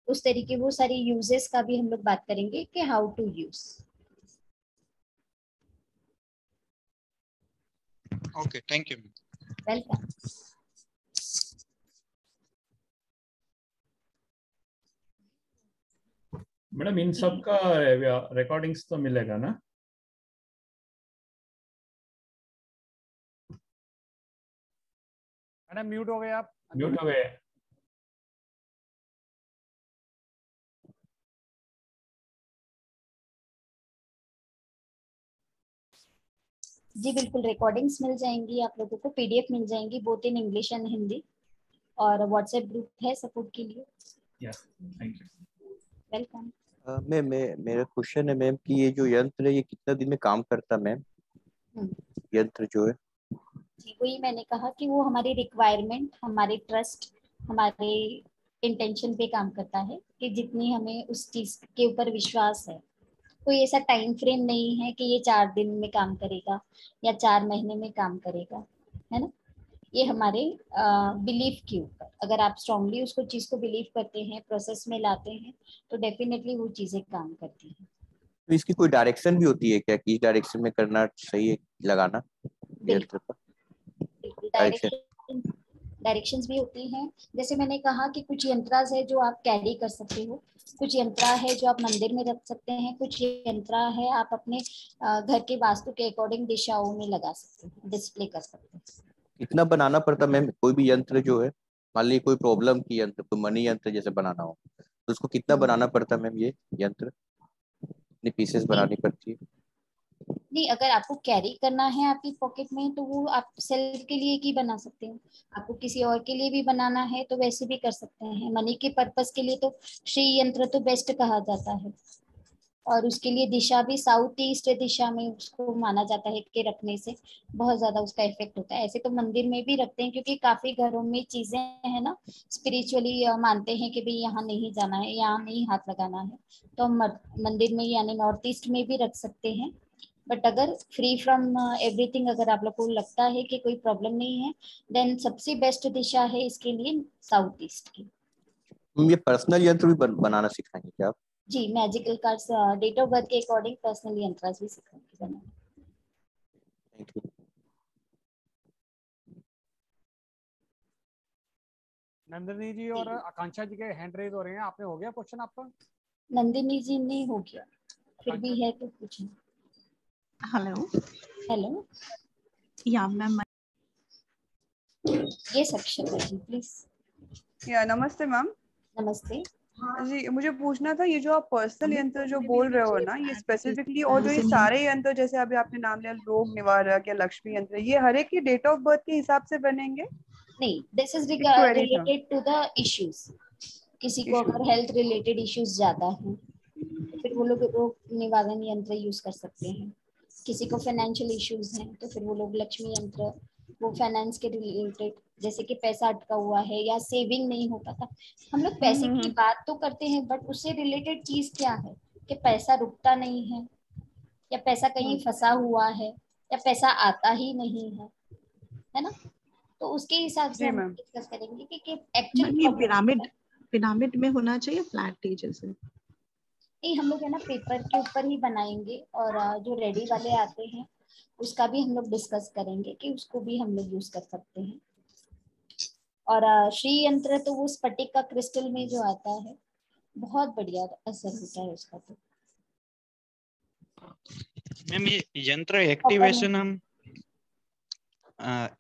उस तरीके वो सारी यूजेस का भी हम लोग बात करेंगे कि how to use okay thank you welcome madam इन सब का रिकॉर्डिंग्स तो मिलेगा ना? मैडम म्यूट हो गए आप? म्यूट हो गए। जी बिल्कुल रिकॉर्डिंग्स मिल जाएँगी आप लोगों को पीडीएफ मिल जाएँगी both in English and Hindi और व्हाट्सएप ग्रुप है सपोर्ट के लिए। Yes thank you welcome ma'am मैं मेरा क्वेश्चन है मैम कि ये जो यंत्र है ये कितना दिन में काम करता मैम हम्म। यंत्र जो है। जी वही मैंने कहा कि वो हमारी रिक्वायरमेंट हमारे ट्रस्ट हमारे इंटेंशन पे काम करता है कि जितनी हमें उस चीज़ के ऊपर विश्वास है। कोई ऐसा टाइम फ्रेम नहीं है कि ये चार दिन में काम करेगा या चार महीने में काम करेगा है ना? ये हमारे बिलीफ के ऊपर। अगर आप स्ट्रांगली उसको चीज़ को बिलीव करते हैं प्रोसेस में लाते हैं तो डेफिनेटली वो चीज़ें काम करती हैं। तो इसकी कोई डायरेक्शन भी होती है क्या कि इस डायरेक्शन में करना सही है लगाना? डायरेक्शन डायरेक्शंस भी होती हैं। जैसे मैंने कहा कि कुछ यंत्रास है जो आप कैरी कर सकते हो। कुछ यंत्रा है जो आप मंदिर में रख सकते हैं। कुछ यंत्रा है आप अपने घर के वास्तु के अकॉर्डिंग दिशाओं में लगा सकते हैं डिस्प्ले कर सकते हैं। कितना बनाना पड़ता मैम कोई भी यंत्र जो है मान लीजिए कोई प्रॉब्लम की यंत्र कोई मनी यंत्र जैसे बनाना हो तो उसको कितना हम्म। बनाना पड़ता मैम ये यंत्र? कितनी पीसेस बनानी पड़ती है। नहीं अगर आपको कैरी करना है आपकी पॉकेट में तो वो आप सेल्फ के लिए ही बना सकते हैं। आपको किसी और के लिए भी बनाना है तो वैसे भी कर सकते हैं। मनी के पर्पस के लिए तो श्री यंत्र तो बेस्ट कहा जाता है। और उसके लिए दिशा भी साउथ ईस्ट दिशा में उसको माना जाता है कि रखने से बहुत ज़्यादा उसका इफ़ेक्ट होता है। ऐसे तो मंदिर में भी रखते हैं क्योंकि काफ़ी घरों में चीज़ें है ना स्पिरिचुअली मानते हैं कि भाई यहाँ नहीं जाना है, यहाँ नहीं हाथ लगाना है। तो हम मंदिर में यानी नॉर्थ ईस्ट में भी रख सकते हैं। बट अगर फ्री फ्रॉम एवरीथिंग अगर आप लोग को लगता है कि कोई प्रॉब्लम नहीं है देन सबसे बेस्ट दिशा है इसके लिए साउथ ईस्ट की। ये पर्सनल यंत्र भी बनाना सिखाएँगे क्या आप? जी magical cards date of birth के अकॉर्डिंग पर्सनल यंत्रास भी बनाना थैंक यू नंदिनी जी और आकांक्षा जी के हैंड रेज हो रहे हैं। आपने हो गया क्वेश्चन आपका? नंदिनी जी ने हो गया। फिर भी है तो पूछना हेलो हेलो या मैम ये सेक्शन है जी प्लीज़ या नमस्ते मैम नमस्ते जी मुझे पूछना था ये जो आप पर्सनल यंत्र जो बोल रहे हो ना ये स्पेसिफिकली और जो ये सारे यंत्र जैसे अभी आपने नाम लिया रोग निवारक या लक्ष्मी यंत्र ये हर एक की डेट ऑफ़ बर्थ के हिसाब से बनेंगे? नहीं this is related to the issues किसी को अगर हेल्थ रिलेटेड इश्यूज़ ज़्यादा है फिर वो लोग रोग निवारण यंत्र यूज़ कर सकते हैं। किसी को फाइनेंशियल इश्यूज़ हैं तो फिर वो लोग लक्ष्मी यंत्र वो फाइनेंस के रिलेटेड जैसे कि पैसा अटका हुआ है या सेविंग नहीं हो पाता हम लोग पैसे की बात तो करते हैं बट उससे रिलेटेड चीज़ क्या है? कि पैसा रुकता नहीं है या पैसा कहीं हाँ। फंसा हुआ है या पैसा आता ही नहीं है है ना? तो उसके हिसाब से हम डिस्कस करेंगे कि, कि एक्चुअली पिरामिड पिरामिड में होना चाहिए फ्लैट टी जैसे। नहीं हम लोग है ना पेपर के ऊपर ही बनाएँगे और जो रेडी वाले आते हैं उसका भी हम लोग डिस्कस करेंगे कि उसको भी हम लोग यूज़ कर सकते हैं। और श्री यंत्र तो वो स्पटिक का क्रिस्टल में जो आता है बहुत बढ़िया असर होता है उसका तो। मैम ये यंत्र एक्टिवेशन हम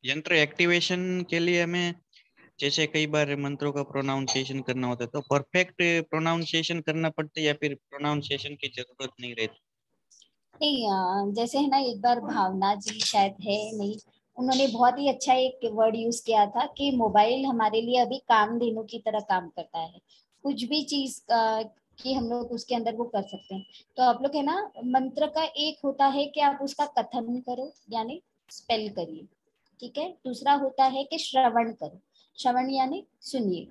यंत्र एक्टिवेशन के लिए हमें जैसे कई बार मंत्रों का प्रोनाउंसिएशन करना होता है तो परफेक्ट प्रोनाउंसिएशन करना पड़ता है या फिर प्रोनाउंसिएशन की ज़रूरत नहीं रहती? नहीं जैसे है ना एक बार भावना जी शायद है नहीं उन्होंने बहुत ही अच्छा एक वर्ड यूज़ किया था कि मोबाइल हमारे लिए अभी काम देनों की तरह काम करता है। कुछ भी चीज़ कि हम लोग उसके अंदर वो कर सकते हैं। तो आप लोग है ना, मंत्र का एक होता है कि आप उसका कथन करो, यानी स्पेल करिए, ठीक है? दूसरा होता है कि श्रवण करो। श्रवण यानी सुनिए।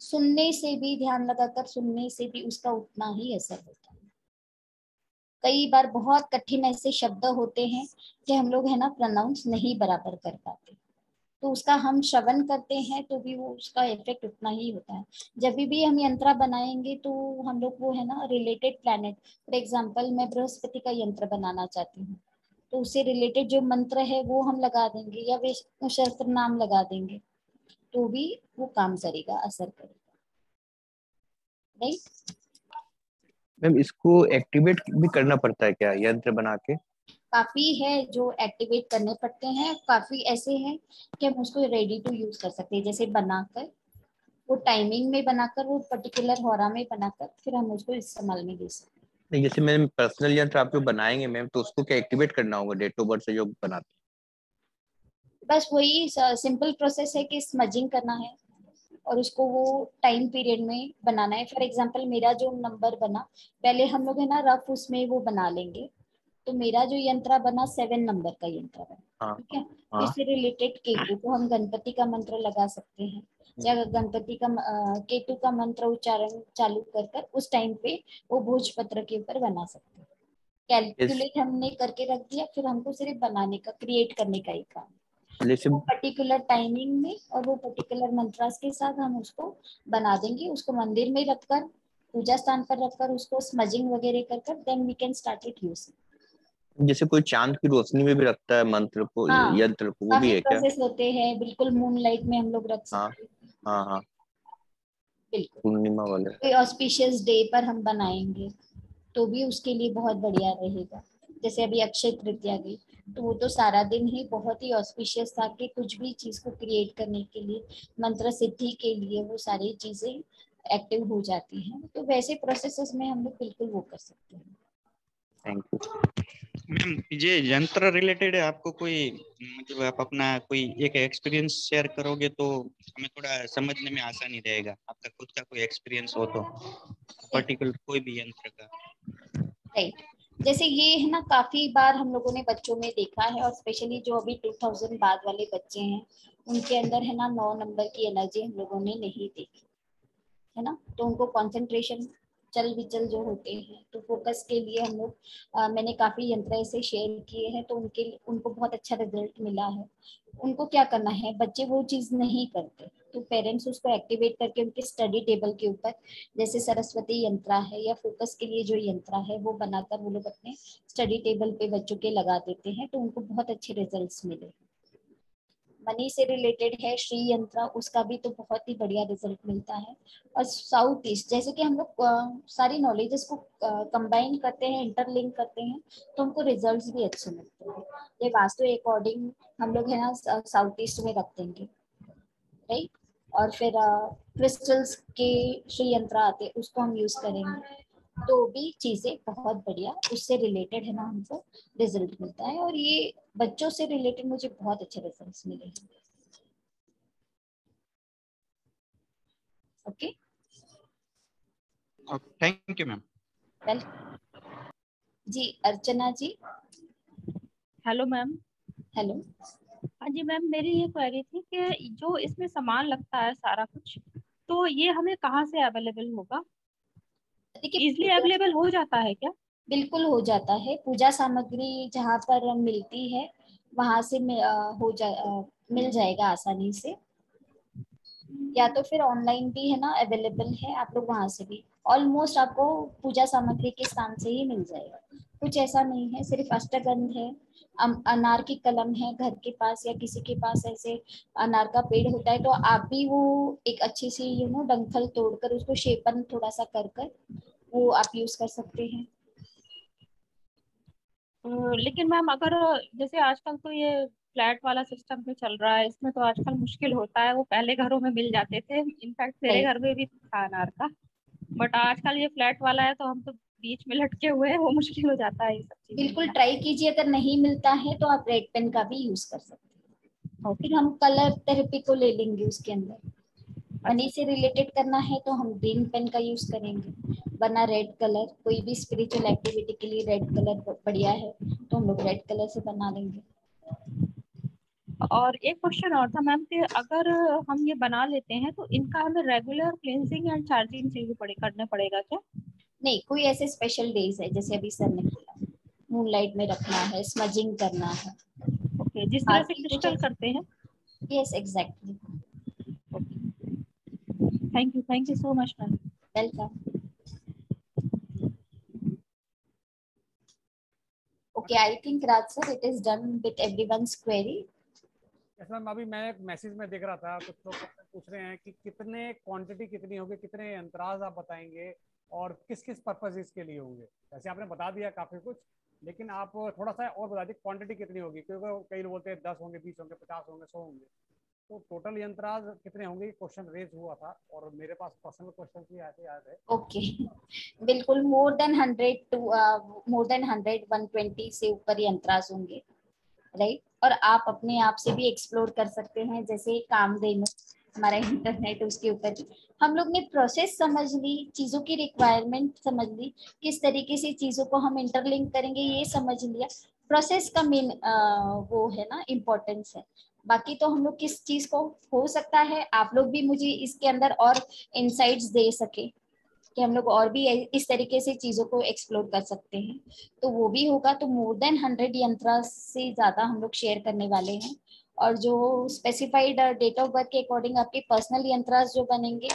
सुनने से भी ध्यान लगाकर सुनने से भी उसका उतना ही असर होता है। कई बार बहुत कठिन ऐसे शब्द होते हैं कि हम लोग, है ना प्रोनाउंस नहीं बराबर कर पाते। तो उसका हम श्रवण करते हैं तो भी वो उसका इफ़ेक्ट उतना ही होता है। जब भी हम यंत्र बनाएँगे तो हम लोग वो, है ना रिलेटेड प्लैनेट फॉर एग्ज़ाम्पल मैं बृहस्पति का यंत्र बनाना चाहती हूँ। तो उससे रिलेटेड जो मंत्र है वो हम लगा देंगे या वे शस्त्र नाम लगा देंगे। तो भी वो काम करेगा, असर करेगा। राइट मैम इसको एक्टिवेट भी करना पड़ता है क्या यंत्र बना के? काफ़ी है जो एक्टिवेट करने पड़ते हैं काफ़ी ऐसे हैं कि हम उसको रेडी टू यूज़ कर सकते हैं। जैसे बनाकर वो टाइमिंग में बनाकर वो पर्टिकुलर होरा में बनाकर फिर हम उसको इस्तेमाल में दे सकते हैं। नहीं जैसे मैम पर्सनल यंत्र आप जो बनाएँगे मैम तो उसको क्या एक्टिवेट करना होगा डेट ऑफ़ बर्थ से जो बनाते बस वही सिंपल प्रोसेस है कि स्मजिंग करना है। और उसको वो टाइम पीरियड में बनाना है। फॉर एग्ज़ाम्पल मेरा जो नंबर बना पहले हम लोग है ना रफ उसमें वो बना लेंगे। तो मेरा जो यंत्र बना सेवन नंबर का यंत्र बना हाँ। ठीक है? इससे रिलेटेड केतु तो हम गणपति का मंत्र लगा सकते हैं। या गणपति का केतु का मंत्र उच्चारण चालू कर कर उस टाइम पे वो भोजपत्र के ऊपर बना सकते हैं। कैलकुलेट हमने करके रख दिया फिर हमको सिर्फ़ बनाने का क्रिएट करने का ही काम। वो पर्टिकुलर टाइमिंग में और वो पर्टिकुलर मंत्रास के साथ हम उसको बना देंगे। उसको मंदिर में रखकर पूजा स्थान पर रखकर उसको स्मजिंग वगैरह कर कर then we can start it using जैसे कोई चाँद की रोशनी में भी रखता है मंत्र को हाँ, यंत्र को वो भी है क्या? प्रोसेस होते हैं बिल्कुल मून लाइट में हम लोग रख हाँ सकते हैं। हाँ हाँ। बिल्कुल। पूर्णिमा वाले। कोई ऑस्पिशियस डे पर हम बनाएँगे तो भी उसके लिए बहुत बढ़िया रहेगा। जैसे अभी अक्षय तृतीया गई तो वो तो सारा दिन ही बहुत ही ऑस्पिशियस था कि कुछ भी चीज़ को क्रिएट करने के लिए मंत्र सिद्धि के लिए वो सारी चीज़ें एक्टिव हो जाती हैं। तो वैसे प्रोसेसेस में हम लोग बिल्कुल वो कर सकते हैं। थैंक यू मैम ये यंत्र रिलेटेड आपको कोई मतलब आप अपना कोई एक एक्सपीरियंस शेयर करोगे तो हमें थोड़ा समझने में आसानी रहेगा। आपका खुद का कोई एक्सपीरियंस हो तो पर्टिकुलर कोई भी यंत्र का। राइट जैसे ये है ना, काफ़ी बार हम लोगों ने बच्चों में देखा है और स्पेशली जो अभी 2000 बाद वाले बच्चे हैं, उनके अंदर है ना, नौ नंबर की एनर्जी हम लोगों ने नहीं देखी, है ना? तो उनको कंसंट्रेशन चल विचल जो होते हैं तो फोकस के लिए हम लोग मैंने काफ़ी यंत्र ऐसे शेयर किए हैं तो उनके, उनको बहुत अच्छा रिज़ल्ट मिला है। उनको क्या करना है, बच्चे वो चीज़ नहीं करते। तो पेरेंट्स उसको एक्टिवेट करके उनके स्टडी टेबल के ऊपर, जैसे सरस्वती यंत्रा है या फोकस के लिए जो यंत्रा है, वो बनाकर वो लोग अपने स्टडी टेबल पे बच्चों के लगा देते हैं तो उनको बहुत अच्छे रिज़ल्ट मिले। मनी से रिलेटेड है, श्री यंत्र, उसका भी तो बहुत ही बढ़िया रिज़ल्ट मिलता है। और साउथ ईस्ट जैसे कि हम लोग सारी नॉलेजेस को कंबाइन करते हैं इंटरलिंक करते हैं तो हमको रिजल्ट्स भी अच्छे मिलते हैं। ये वास्तु अकॉर्डिंग हम लोग है ना साउथ ईस्ट में रख देंगे। राइट और फिर क्रिस्टल्स के श्री यंत्र आते उसको हम यूज़ करेंगे। तो भी चीज़ें बहुत बढ़िया उससे रिलेटेड है ना हमको रिज़ल्ट मिलता है। और ये बच्चों से रिलेटेड मुझे बहुत अच्छे रिजल्ट्स मिले हैं। Okay thank you ma'am well ji Archana ji. Hello ma'am hello हाँ जी मैम मेरी ये क्वेरी थी कि जो इसमें सामान लगता है सारा कुछ तो ये हमें कहाँ से अवेलेबल होगा? इजली अवेलेबल हो जाता है क्या? बिल्कुल हो जाता है। पूजा सामग्री जहाँ पर मिलती है वहाँ से मि- अ, हो जा अ, मिल जाएगा आसानी से। या तो फिर ऑनलाइन भी है ना अवेलेबल है आप लोग वहाँ से भी। ऑलमोस्ट आपको पूजा सामग्री के स्थान से ही मिल जाएगा। कुछ ऐसा नहीं है सिर्फ़ अष्टगंध है। अनार की कलम है घर के पास या किसी के पास ऐसे अनार का पेड़ होता है तो आप भी वो एक अच्छी सी यू नो डंखल तोड़कर उसको शेपन थोड़ा सा कर कर वो आप यूज़ कर सकते हैं। लेकिन मैम अगर जैसे आजकल तो ये फ्लैट वाला सिस्टम पे चल रहा है इसमें तो आजकल मुश्किल होता है वो पहले घरों में मिल जाते थे इनफैक्ट मेरे घर में भी था अनार का बट आजकल ये फ्लैट वाला है तो हम तो बीच में लटके हुए हैं वो मुश्किल हो जाता है ये सब चीज़ें। बिल्कुल ट्राई कीजिए अगर नहीं मिलता है तो आप रेड पेन का भी यूज़ कर सकते हैं। फिर हम कलर थेरेपी को ले लेंगे उसके अंदर। मनी से रिलेटेड करना है तो हम ग्रीन पेन का यूज़ करेंगे। वरना रेड कलर कोई भी स्पिरिचुअल एक्टिविटी के लिए रेड कलर बढ़िया है तो हम लोग रेड कलर से बना लेंगे। और एक क्वेश्चन और था मैम कि अगर हम ये बना लेते हैं तो इनका हमें रेगुलर क्लींजिंग एंड चार्जिंग चाहिए पड़े करना पड़ेगा क्या? नहीं कोई ऐसे स्पेशल डेज़ है जैसे अभी सर ने बोला। मूनलाइट में रखना है स्मजिंग करना है। ओके जिस तरह से कुछ क्रिस्टल करते हैं। Yes exactly thank you thank you so much ma'am welcome Okay, I think Raj sir, it is done with everyone's query. Yes ma'am अभी मैं एक मैसेज में देख रहा था कुछ लोग पूछ रहे हैं कि कितने क्वांटिटी कितनी होगी कितने अंतराज आप बताएँगे? और किस किस पर्पजेज के लिए होंगे? वैसे आपने बता दिया काफ़ी कुछ लेकिन आप थोड़ा सा और बता दीजिए क्वांटिटी कितनी होगी? क्योंकि कई लोग बोलते हैं दस होंगे बीस होंगे पचास होंगे सौ होंगे। तो टोटल यंत्राज कितने होंगे? क्वेश्चन रेज हुआ था और मेरे पास पर्सनल क्वेश्चन भी ऐसे याद है। Okay, बिल्कुल more than hundred to more than hundred one twenty से ऊपर यंत्रास होंगे राइट और आप अपने आप से भी एक्सप्लोर कर सकते हैं जैसे कामधेनु हमारा इंटरनेट उसके ऊपर हम लोग ने प्रोसेस समझ ली, चीज़ों की रिक्वायरमेंट समझ ली, किस तरीके से चीज़ों को हम इंटरलिंक करेंगे, ये समझ लिया। प्रोसेस का मेन वो है ना इम्पोर्टेंस है। बाकी तो हम लोग किस चीज़ को, हो सकता है आप लोग भी मुझे इसके अंदर और इंसाइट्स दे सके कि हम लोग और भी इस तरीके से चीज़ों को एक्सप्लोर कर सकते हैं। तो वो भी होगा तो मोर देन हंड्रेड यंत्रा से ज़्यादा हम लोग शेयर करने वाले हैं। और जो स्पेसिफाइड डेट ऑफ़ बर्थ के अकॉर्डिंग आपके पर्सनल यंत्रास जो बनेंगे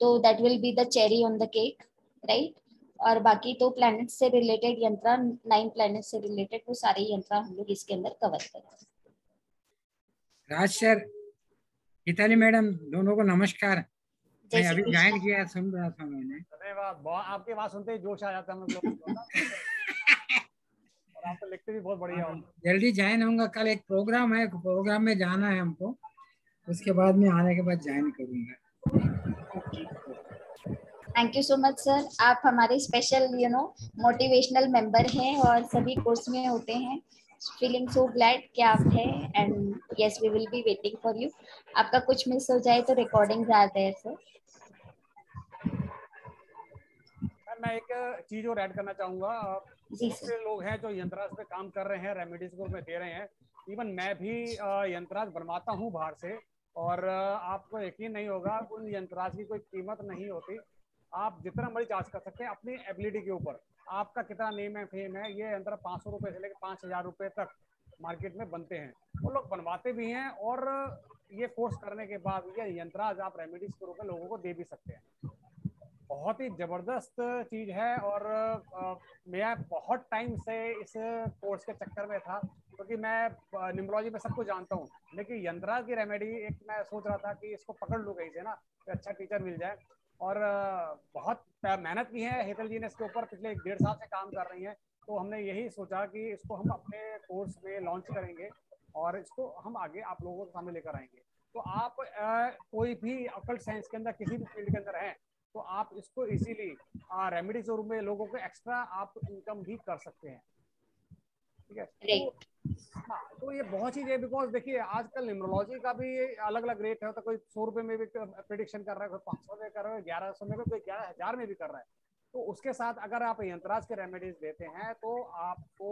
तो that will be the cherry on the cake right और बाकी तो प्लैनेट से रिलेटेड यंत्रा नाइन प्लैनेट से रिलेटेड वो सारे यंत्र हम लोग इसके अंदर कवर करेंगे। राज सर गीताली मैडम दोनों को नमस्कार। मैं अभी ज्वाइन किया सुन रहा था मैंने। धन्यवाद आपकी आवाज़ सुनते ही जोश आ जाता है हम लोग और आप तो लिखते भी बहुत बढ़िया जल्दी ज्वाइन होऊँगा। कल एक प्रोग्राम है प्रोग्राम में जाना है हमको। उसके बाद में आने के बाद ज्वाइन करूँगा। Thank you so much sir आप हमारे special you know motivational member हैं और सभी कोर्स में होते हैं। फीलिंग सो ग्लैड कि आप हैं and yes we will be waiting for you आपका कुछ मिस हो जाए तो रिकॉर्डिंग आ जाए सर मैं एक चीज़ और ऐड करना चाहूँगा। दूसरे लोग हैं जो यंत्राज पे काम कर रहे हैं रेमेडीज को में दे रहे हैं। इवन मैं भी यंत्राज बनवाता हूँ बाहर से और आपको यकीन नहीं होगा उन यंत्राज की कोई कीमत नहीं होती। आप जितना मर्ज़ी चार्ज कर सकते हैं अपनी एबिलिटी के ऊपर। आपका कितना नेम है फेम है ये यंत्र पाँच सौ रुपये से लेकर पाँच हज़ार रुपये तक मार्केट में बनते हैं। वो लोग बनवाते भी हैं और ये कोर्स करने के बाद ये यंत्राज आप रेमेडीज के रूप में लोगों को दे भी सकते हैं। बहुत ही ज़बरदस्त चीज़ है और मैं बहुत टाइम से इस कोर्स के चक्कर में था क्योंकि मैं निम्रोलॉजी में सब कुछ जानता हूँ लेकिन यंत्रा की रेमेडी एक मैं सोच रहा था कि इसको पकड़ लूँ कहीं से ना तो अच्छा टीचर मिल जाए। और बहुत मेहनत की है हेतल जी ने इसके ऊपर पिछले एक डेढ़ साल से काम कर रही हैं। तो हमने यही सोचा कि इसको हम अपने कोर्स में लॉन्च करेंगे और इसको हम आगे आप लोगों के सामने लेकर आएँगे। तो आप आ, कोई भी अकल्ट साइंस के अंदर किसी भी फ़ील्ड के अंदर हैं तो आप इसको इजीली रेमेडी शोरूम में लोगों को एक्स्ट्रा आप इनकम भी कर सकते हैं। ठीक है? तो, हाँ तो ये बहुत चीज़ है बिकॉज़ देखिए आजकल न्यूमरोलॉजी का भी अलग अलग रेट है तो कोई सौ रुपए में भी प्रिडिक्शन कर रहा है कोई पाँच सौ में कर रहा है ग्यारह सौ में कोई ग्यारह हज़ार में भी कर रहा है। तो उसके साथ अगर आप यंत्राज के रेमेडीज देते हैं तो आपको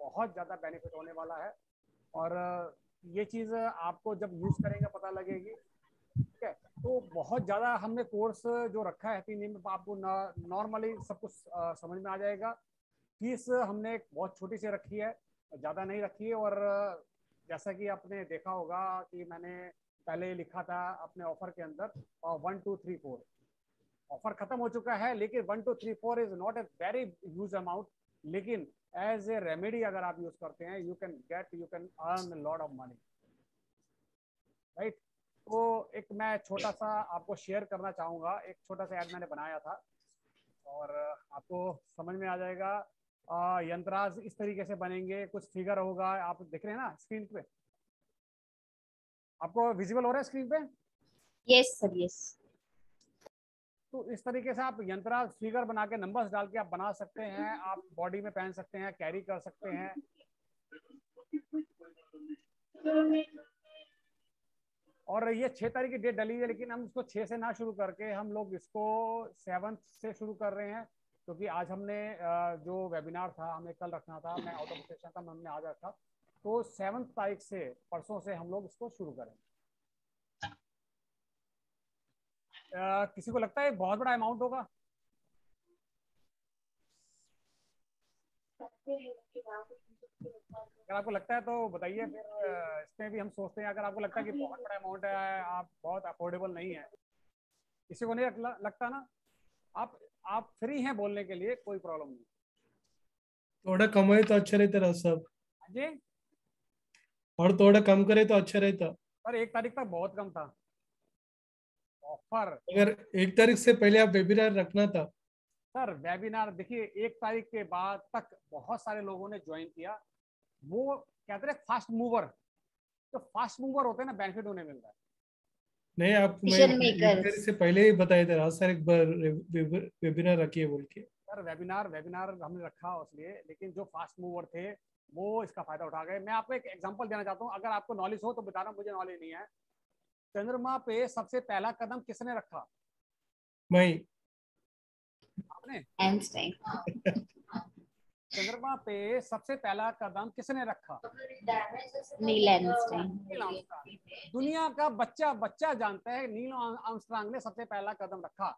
बहुत ज़्यादा बेनिफिट होने वाला है। और ये चीज़ आपको जब यूज़ करेंगे पता लगेगी। ठीक है तो बहुत ज़्यादा हमने कोर्स जो रखा है तीन दिन में, आपको नॉर्मली सब कुछ समझ में आ जाएगा फ़ीस हमने बहुत छोटी सी रखी है, ज़्यादा नहीं रखी है और, जैसा कि आपने देखा होगा कि मैंने पहले लिखा था अपने ऑफ़र के अंदर one two three four offer खत्म हो चुका है, लेकिन one two three four is not a very huge amount लेकिन एज ए रेमेडी अगर आप यूज़ करते हैं you can get you can earn lot of money right तो एक मैं छोटा सा आपको शेयर करना चाहूँगा। एक छोटा सा ऐड मैंने बनाया था और आपको समझ में आ जाएगा। यंत्राज इस तरीके से बनेंगे। कुछ फिगर होगा आप देख रहे हैं ना स्क्रीन पे? आपको विजिबल हो रहा है स्क्रीन पे? यस सर यस तो इस तरीके से आप यंत्रा फिगर बना के नंबर्स डाल के आप बना सकते हैं। आप बॉडी में पहन सकते हैं कैरी कर सकते हैं। और ये छह तारीख की डेट डली है, लेकिन हम इसको छह से ना शुरू करके हम लोग इसको सेवंथ से शुरू कर रहे हैं, क्योंकि आज हमने जो वेबिनार था, हमें कल रखना था, मैं आउट ऑफ़ स्टेशन था हमने आज रखा तो सेवंथ तारीख से, परसों से हम लोग इसको शुरू करेंगे। किसी को लगता है बहुत बड़ा अमाउंट होगा? अगर आपको लगता है तो बताइए फिर इसमें भी हम सोचते हैं। अगर आपको लगता है कि बहुत बड़ा अमाउंट है आप बहुत अफोर्डेबल नहीं है किसी को नहीं लगता ना आप आप फ्री हैं बोलने के लिए कोई प्रॉब्लम नहीं। थोड़ा कमाए तो अच्छा रहता रहा सब। हाँ जी। और थोड़ा कम करे तो अच्छा रहता। पर एक तारीख तक बहुत कम था। ऑफ़र अगर एक तारीख से पहले आप वेबिनार रखना था। सर वेबिनार देखिए एक तारीख के बाद तक बहुत सारे लोगों ने ज्वाइन किया। वो कहते हैं फास्ट मूवर तो फास्ट मूवर होते हैं ना बेनिफिट होने मिल रहा है। नहीं आप मैं से पहले ही बताए थे राज सर एक बार वेबिनार रखिए बोल के। सर वेबिनार वेबिनार हमने रखा उसलिए लेकिन जो फास्ट मूवर थे वो इसका फ़ायदा उठा गए। मैं आपको एक एग्जांपल देना चाहता हूँ। अगर आपको नॉलेज हो तो बताना मुझे नॉलेज नहीं है। चंद्रमा पे सबसे पहला कदम किसने रखा? मैं आपने? चंद्रमा पे सबसे पहला कदम किसने रखा? नील दुनिया का बच्चा बच्चा जानता है नील आर्मस्ट्रांग ने सबसे पहला कदम रखा।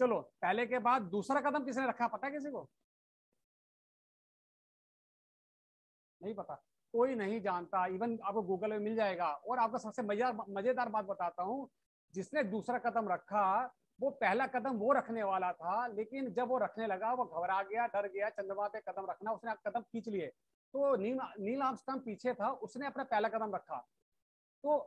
चलो पहले के बाद दूसरा कदम किसने रखा पता है किसी को? नहीं पता। कोई नहीं जानता। इवन आपको गूगल में मिल जाएगा। और आपको सबसे मज़ेदार मज़ेदार बात बताता हूँ। जिसने दूसरा कदम रखा वो पहला कदम वो रखने वाला था, लेकिन जब वो रखने लगा, वो घबरा गया, डर गया, चंद्रमा पे कदम रखना, उसने कदम खींच लिए। तो नील नील पीछे था, उसने अपना पहला कदम रखा। तो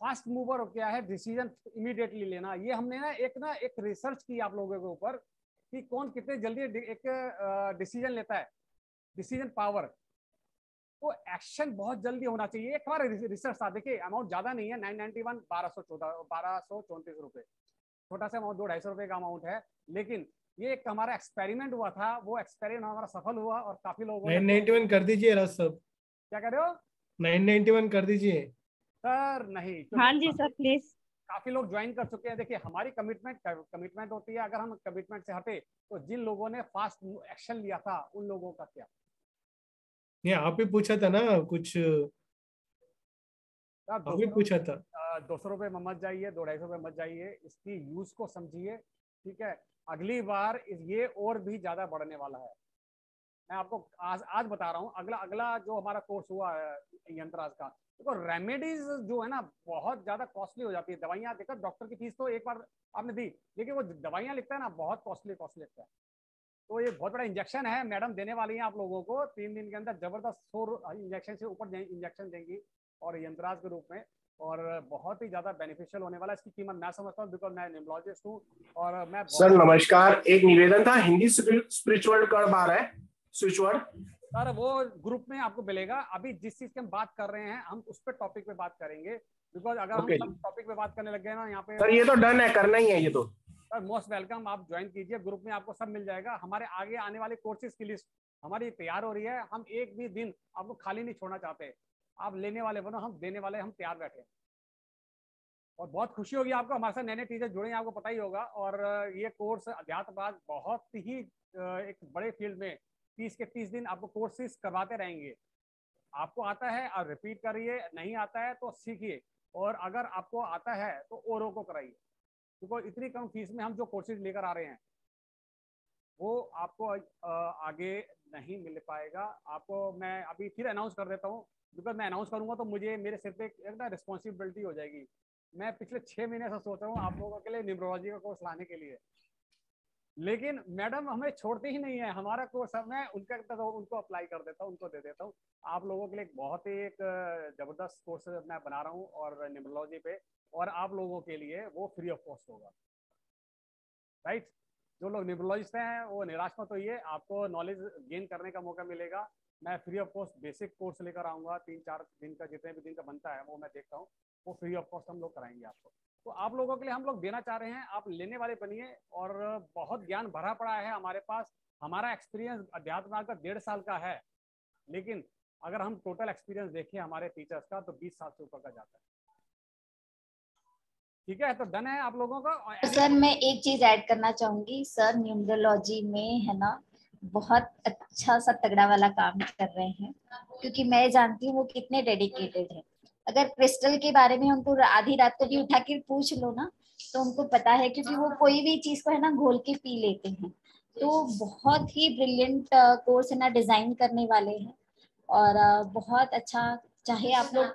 फास्ट मूवर क्या है, डिसीज़न इमीडिएटली लेना। ये हमने ना एक ना एक रिसर्च की आप लोगों के ऊपर कि कौन कितने जल्दी एक डिसीज़न लेता है। Decision power. तो एक्शन बहुत जल्दी होना चाहिए। एक बार रिसर्च था। देखिए, अमाउंट ज़्यादा नहीं है, नाइन नाइनटी वन बारह सौ चौदह, बारह सौ चौंतीस रुपए। छोटा सा अमाउंट दो ढाई सौ रुपए का अमाउंट है। लेकिन ये एक हमारा एक्सपेरिमेंट हुआ था वो एक्सपेरिमेंट हमारा सफल हुआ और काफ़ी लोगों नाइन कर दीजिए राज साहब। क्या कर रहे हो? नाइन नाइनटी वन कर दीजिए। सर नहीं। हाँ जी सर प्लीज़ काफ़ी लोग ज्वाइन कर चुके हैं। देखिए हमारी कमिटमेंट कमिटमेंट होती है अगर हम कमिटमेंट से हटे तो जिन लोगों ने फास्ट एक्शन लिया था उन लोगों का क्या? नहीं आप ही पूछा था ना कुछ आप पूछा था। दो सौ रुपये में मत जाइए दो ढाई सौ रुपये मत जाइए इसकी यूज़ को समझिए ठीक है? अगली बार ये और भी ज़्यादा बढ़ने वाला है। मैं आपको आज आज बता रहा हूँ अगला अगला जो हमारा कोर्स हुआ है यंत्राज का देखो तो रेमेडीज जो है ना बहुत ज़्यादा कॉस्टली हो जाती है। दवाइयाँ देखो डॉक्टर की फ़ीस तो एक बार आपने दी लेकिन वो दवाइयाँ लिखता है ना बहुत कॉस्टली कॉस्टली लिखता है। तो ये बहुत बड़ा इंजेक्शन है मैडम देने वाली हैं आप लोगों को तीन दिन के अंदर ज़बरदस्त सौ इंजेक्शन से ऊपर इंजेक्शन देंगी। और यंत्राज के रूप में और बहुत ही ज़्यादा बेनिफिशियल होने वाला इसकी कीमत मैं समझता हूँ बिकॉज़ मैं निमोलॉजिस्ट हूँ और मैं सर नमस्कार। एक निवेदन था हिंदी स्पिरिचुअल कर बा रहा है स्विच वर्ड सर वो ग्रुप में आपको मिलेगा। अभी जिस चीज़ की हम बात कर रहे हैं हम उस पर टॉपिक पे बात करेंगे। बिकॉज़ अगर okay. हम टॉपिक पे बात करने लग गए ना यहाँ पे सर ये तो डन है करना ही है ये तो। सर मोस्ट वेलकम आप ज्वाइन कीजिए। ग्रुप में आपको सब मिल जाएगा। हमारे आगे आने वाले कोर्सेज की लिस्ट हमारी तैयार हो रही है। हम एक भी दिन आपको खाली नहीं छोड़ना चाहते। आप लेने वाले बनो, हम देने वाले, हम तैयार बैठे हैं। और बहुत खुशी होगी आपको, हमारे साथ नए नए टीचर जुड़े हैं, आपको पता ही होगा। और ये कोर्स अध्यात्मवाद बहुत ही एक बड़े फ़ील्ड में तीस के तीस दिन आपको कोर्सेज करवाते रहेंगे। आपको आता है आप रिपीट करिए, नहीं आता है तो सीखिए। और अगर आपको आता है तो औरों को कराइए। क्योंकि इतनी कम फ़ीस में हम जो कोर्सेज लेकर आ रहे हैं, वो आपको आगे नहीं मिल पाएगा। आपको मैं अभी फिर अनाउंस कर देता हूँ बिकॉज़ मैं अनाउंस करूँगा तो मुझे मेरे सिर पे एक ना रिस्पॉन्सिबिलिटी हो जाएगी। मैं पिछले छह महीने से सोच रहा हूँ आप लोगों के लिए न्यूमरोलॉजी का कोर्स लाने के लिए। लेकिन मैडम हमें छोड़ते ही नहीं है। हमारा कोर्स मैं उनका तो उनको अप्लाई कर देता हूँ, उनको दे देता हूँ। आप लोगों के लिए बहुत ही एक ज़बरदस्त कोर्स मैं बना रहा हूँ और न्यूमरोलॉजी पे, और आप लोगों के लिए वो फ्री ऑफ़ कॉस्ट होगा। राइट जो लोग न्यूमरोलॉजिस्ट हैं, वो निराश मत होइए। आपको नॉलेज गेन करने का मौका मिलेगा। मैं free of cost basic course लेकर आऊँगा, तीन चार दिन का जितने भी दिन का बनता है, वो मैं देखता हूँ, वो फ्री ऑफ़ कॉस्ट हम लोग कराएँगे आपको। तो आप लोगों के लिए हम लोग देना चाह रहे हैं, आप लेने वाले बनिए, और बहुत ज्ञान भरा पड़ा है हमारे पास। हमारा एक्सपीरियंस अध्यात्म का डेढ़ साल का है, लेकिन अगर हम टोटल एक्सपीरियंस देखें हमारे टीचर्स का तो बीस साल से ऊपर का जाता है। ठीक है तो डन है आप लोगों का। सर, मैं एक चीज़ ऐड करना चाहूँगी। सर न्यूमरोलॉजी में है ना बहुत अच्छा सा तगड़ा वाला काम कर रहे हैं, क्योंकि मैं जानती हूँ वो कितने डेडिकेटेड है। अगर क्रिस्टल के बारे में उनको आधी रात को भी उठा के पूछ लो ना तो उनको पता है क्योंकि वो कोई भी चीज़ को है ना घोल के पी लेते हैं। तो बहुत ही ब्रिलियंट कोर्स है ना डिज़ाइन करने वाले हैं। और बहुत अच्छा चाहे आप लोग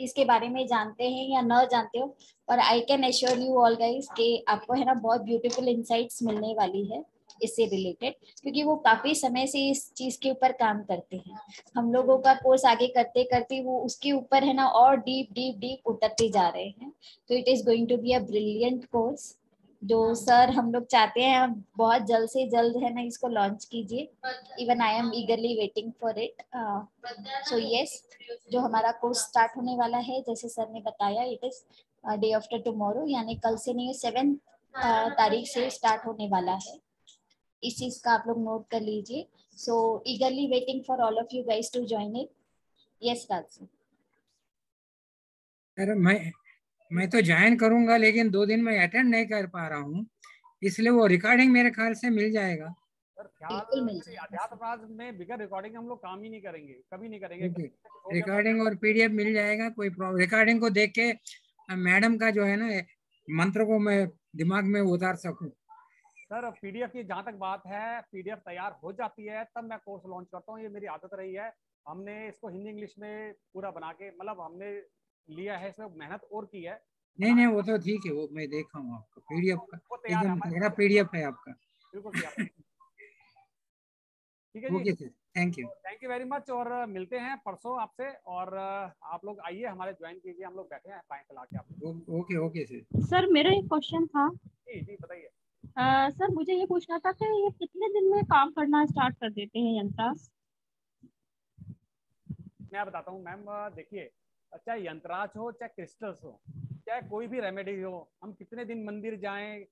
इसके बारे में जानते हैं या न जानते हो और I can assure you all guys कि आपको है ना बहुत ब्यूटीफुल इंसाइट्स मिलने वाली है। इससे रिलेटेड क्योंकि वो काफ़ी समय से इस चीज़ के ऊपर काम करते हैं। हम लोगों का कोर्स आगे करते करते वो उसके ऊपर है ना, और डीप डीप डीप उतरते जा रहे हैं। तो it is going to be a brilliant course जो सर हम लोग चाहते हैं बहुत जल्द से जल्द है ना इसको लॉन्च कीजिए। Even I am eagerly waiting for it so yes जो हमारा कोर्स स्टार्ट होने वाला है, जैसे सर ने बताया it is day after tomorrow यानी कल से नहीं सेवन तारीख से स्टार्ट होने वाला है। इस चीज़ का आप लोग नोट कर लीजिए। So eagerly waiting for all of you guys to join it yes Raj sir मैं मैं तो ज्वाइन करूँगा लेकिन दो दिन में अटेंड नहीं कर पा रहा हूँ। इसलिए वो रिकॉर्डिंग मेरे ख्याल से मिल जाएगा। सर में बिगर रिकॉर्डिंग हम लोग काम ही नहीं करेंगे कभी नहीं करेंगे। रिकॉर्डिंग और पीडीएफ मिल जाएगा कोई रिकॉर्डिंग को देख के मैडम का जो है ना मंत्र को मैं दिमाग में उतार सकूँ। सर पीडीएफ की जहाँ तक बात है पीडीएफ तैयार हो जाती है तब मैं कोर्स लॉन्च करता हूँ। ये मेरी आदत रही है। हमने इसको हिंदी इंग्लिश में पूरा बना के मतलब हमने लिया है इसमें मेहनत और की है। नहीं नहीं वो तो ठीक है वो मैं देखा हूँ आपका। पीडीएफ का पीडीएफ है आपका। बिल्कुल ठीक है जी। Thank you thank you very much और मिलते हैं परसों आपसे और आप लोग आइए हमारे ज्वाइन कीजिए हम लोग बैठे हैं पाए चला के आप ओके ओके सर। सर मेरा एक क्वेश्चन था। जी जी बताइए। सर मुझे ये पूछना था कि ये कितने दिन में काम करना स्टार्ट कर देते हैं यंत्रास मैं बताता हूँ, मैम देखिए चाहे यंत्राज हो, चाहे क्रिस्टल्स हो, चाहे कोई भी रेमेडी हो, हम कितने दिन मंदिर जाएँ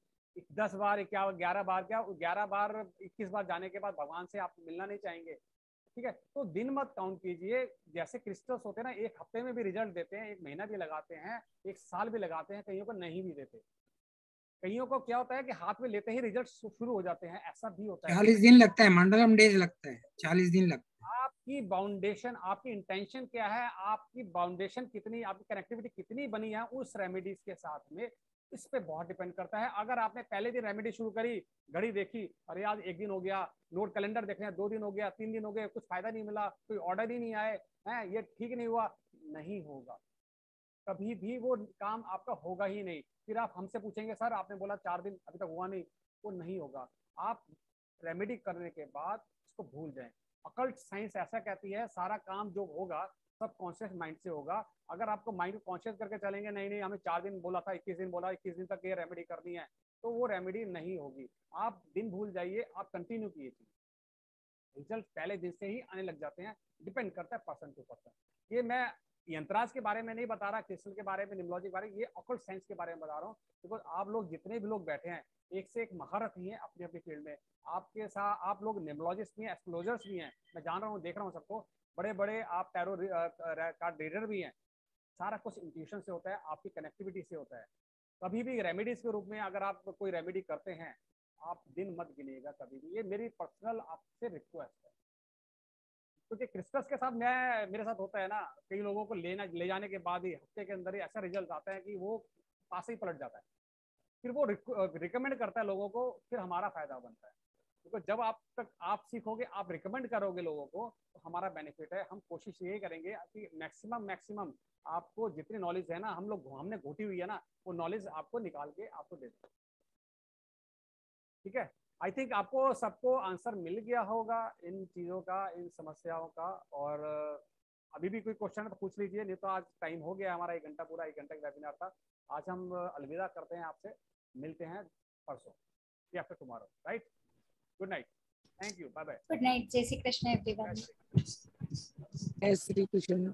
दस बार क्या ग्यारह बार, क्या ग्यारह बार, इक्कीस बार जाने के बाद भगवान से आप मिलना नहीं चाहेंगे, ठीक है? तो दिन मत काउंट कीजिए, जैसे क्रिस्टल्स होते हैं ना, एक हफ़्ते में भी रिज़ल्ट देते हैं, एक महीना भी लगाते हैं, एक साल भी लगाते हैं, कईयों को नहीं भी देते। कईयों को क्या होता है कि हाथ में लेते ही रिज़ल्ट शुरू हो जाते हैं ऐसा भी होता है। चालीस दिन लगता है मंडलम डेज़ लगता है चालीस दिन लगता है। आपकी बाउंडेशन आपकी इंटेंशन क्या है आपकी बाउंडेशन कितनी आपकी कनेक्टिविटी कितनी बनी है उस रेमेडीज के साथ में इस पे बहुत डिपेंड करता है। अगर आपने पहले दिन रेमेडी शुरू करी घड़ी देखी अरे आज एक दिन हो गया नोट कैलेंडर देख रहे दो दिन हो गया तीन दिन हो गए कुछ फ़ायदा नहीं मिला कोई ऑर्डर ही नहीं आए हैं ये ठीक नहीं हुआ नहीं होगा। कभी भी वो काम आपका होगा ही नहीं। फिर आप हमसे पूछेंगे, सर, आपने बोला चार दिन अभी तक हुआ नहीं। वो नहीं होगा। आप रेमेडी करने के बाद उसको भूल जाएँ। अकल्ट साइंस ऐसा कहती है, सारा काम जो होगा, सब कॉन्शियस माइंड से होगा। अगर आपको माइंड को कॉन्शियस करके चलेंगे, नहीं नहीं हमें चार दिन बोला था, इक्कीस दिन बोला, इक्कीस दिन तक ये रेमेडी करनी है। तो वो रेमेडी नहीं होगी। आप दिन भूल जाइए, आप कंटिन्यू कीजिए रिज़ल्ट पहले दिन से ही आने लग जाते हैं। डिपेंड करता है पर्सन टू पर्सन ये मैं यंत्राज के बारे में नहीं बता रहा, क्रिस्टल के बारे में निमोलॉजी के बारे में, ये ऑकल्ट साइंस के बारे में बता रहा हूँ। बिकॉज़ आप लोग जितने भी लोग बैठे हैं, एक से एक महारत ही है अपनी अपनी फ़ील्ड में। आपके साथ आप लोग निमोलॉजिस्ट भी हैं एस्ट्रोलॉजर्स भी हैं, मैं जान रहा हूँ, देख रहा हूँ सबको बड़े बड़े आप टैरो कार्ड रीडर भी हैं। सारा कुछ इंट्यूशन से होता है, आपकी कनेक्टिविटी से होता है। कभी भी रेमेडीज के रूप में अगर आप कोई रेमेडी करते हैं, आप दिन मत गिनेगा कभी भी। ये मेरी पर्सनल आपसे रिक्वेस्ट है। क्योंकि क्रिस्टस के साथ मैं, मेरे साथ होता है ना, कई लोगों को लेना, ले जाने के बाद ही हफ़्ते के अंदर ही ऐसा रिज़ल्ट आता है कि वो पास ही पलट जाता है। फिर वो रिकमेंड करता है लोगों को, फिर हमारा फ़ायदा बनता है। क्योंकि जब आप तक, आप सीखोगे, आप रिकमेंड करोगे लोगों को तो हमारा बेनिफिट है। हम कोशिश यही करेंगे कि मैक्सिमम मैक्सिमम आपको जितनी नॉलेज है ना, हम लोग हमने घोटी हुई है ना, वो नॉलेज आपको निकाल के आपको दे दें। ठीक है? आई थिंक आपको सबको आंसर मिल गया होगा इन चीज़ों का इन समस्याओं का और अभी भी कोई क्वेश्चन है तो पूछ लीजिए नहीं तो आज टाइम हो गया हमारा एक घंटा पूरा एक घंटा का वेबिनार था। आज हम अलविदा करते हैं आपसे। मिलते हैं परसों या फिर tomorrow right good night thank you bye bye good night जय श्री कृष्ण एवरीवन जय श्री कृष्ण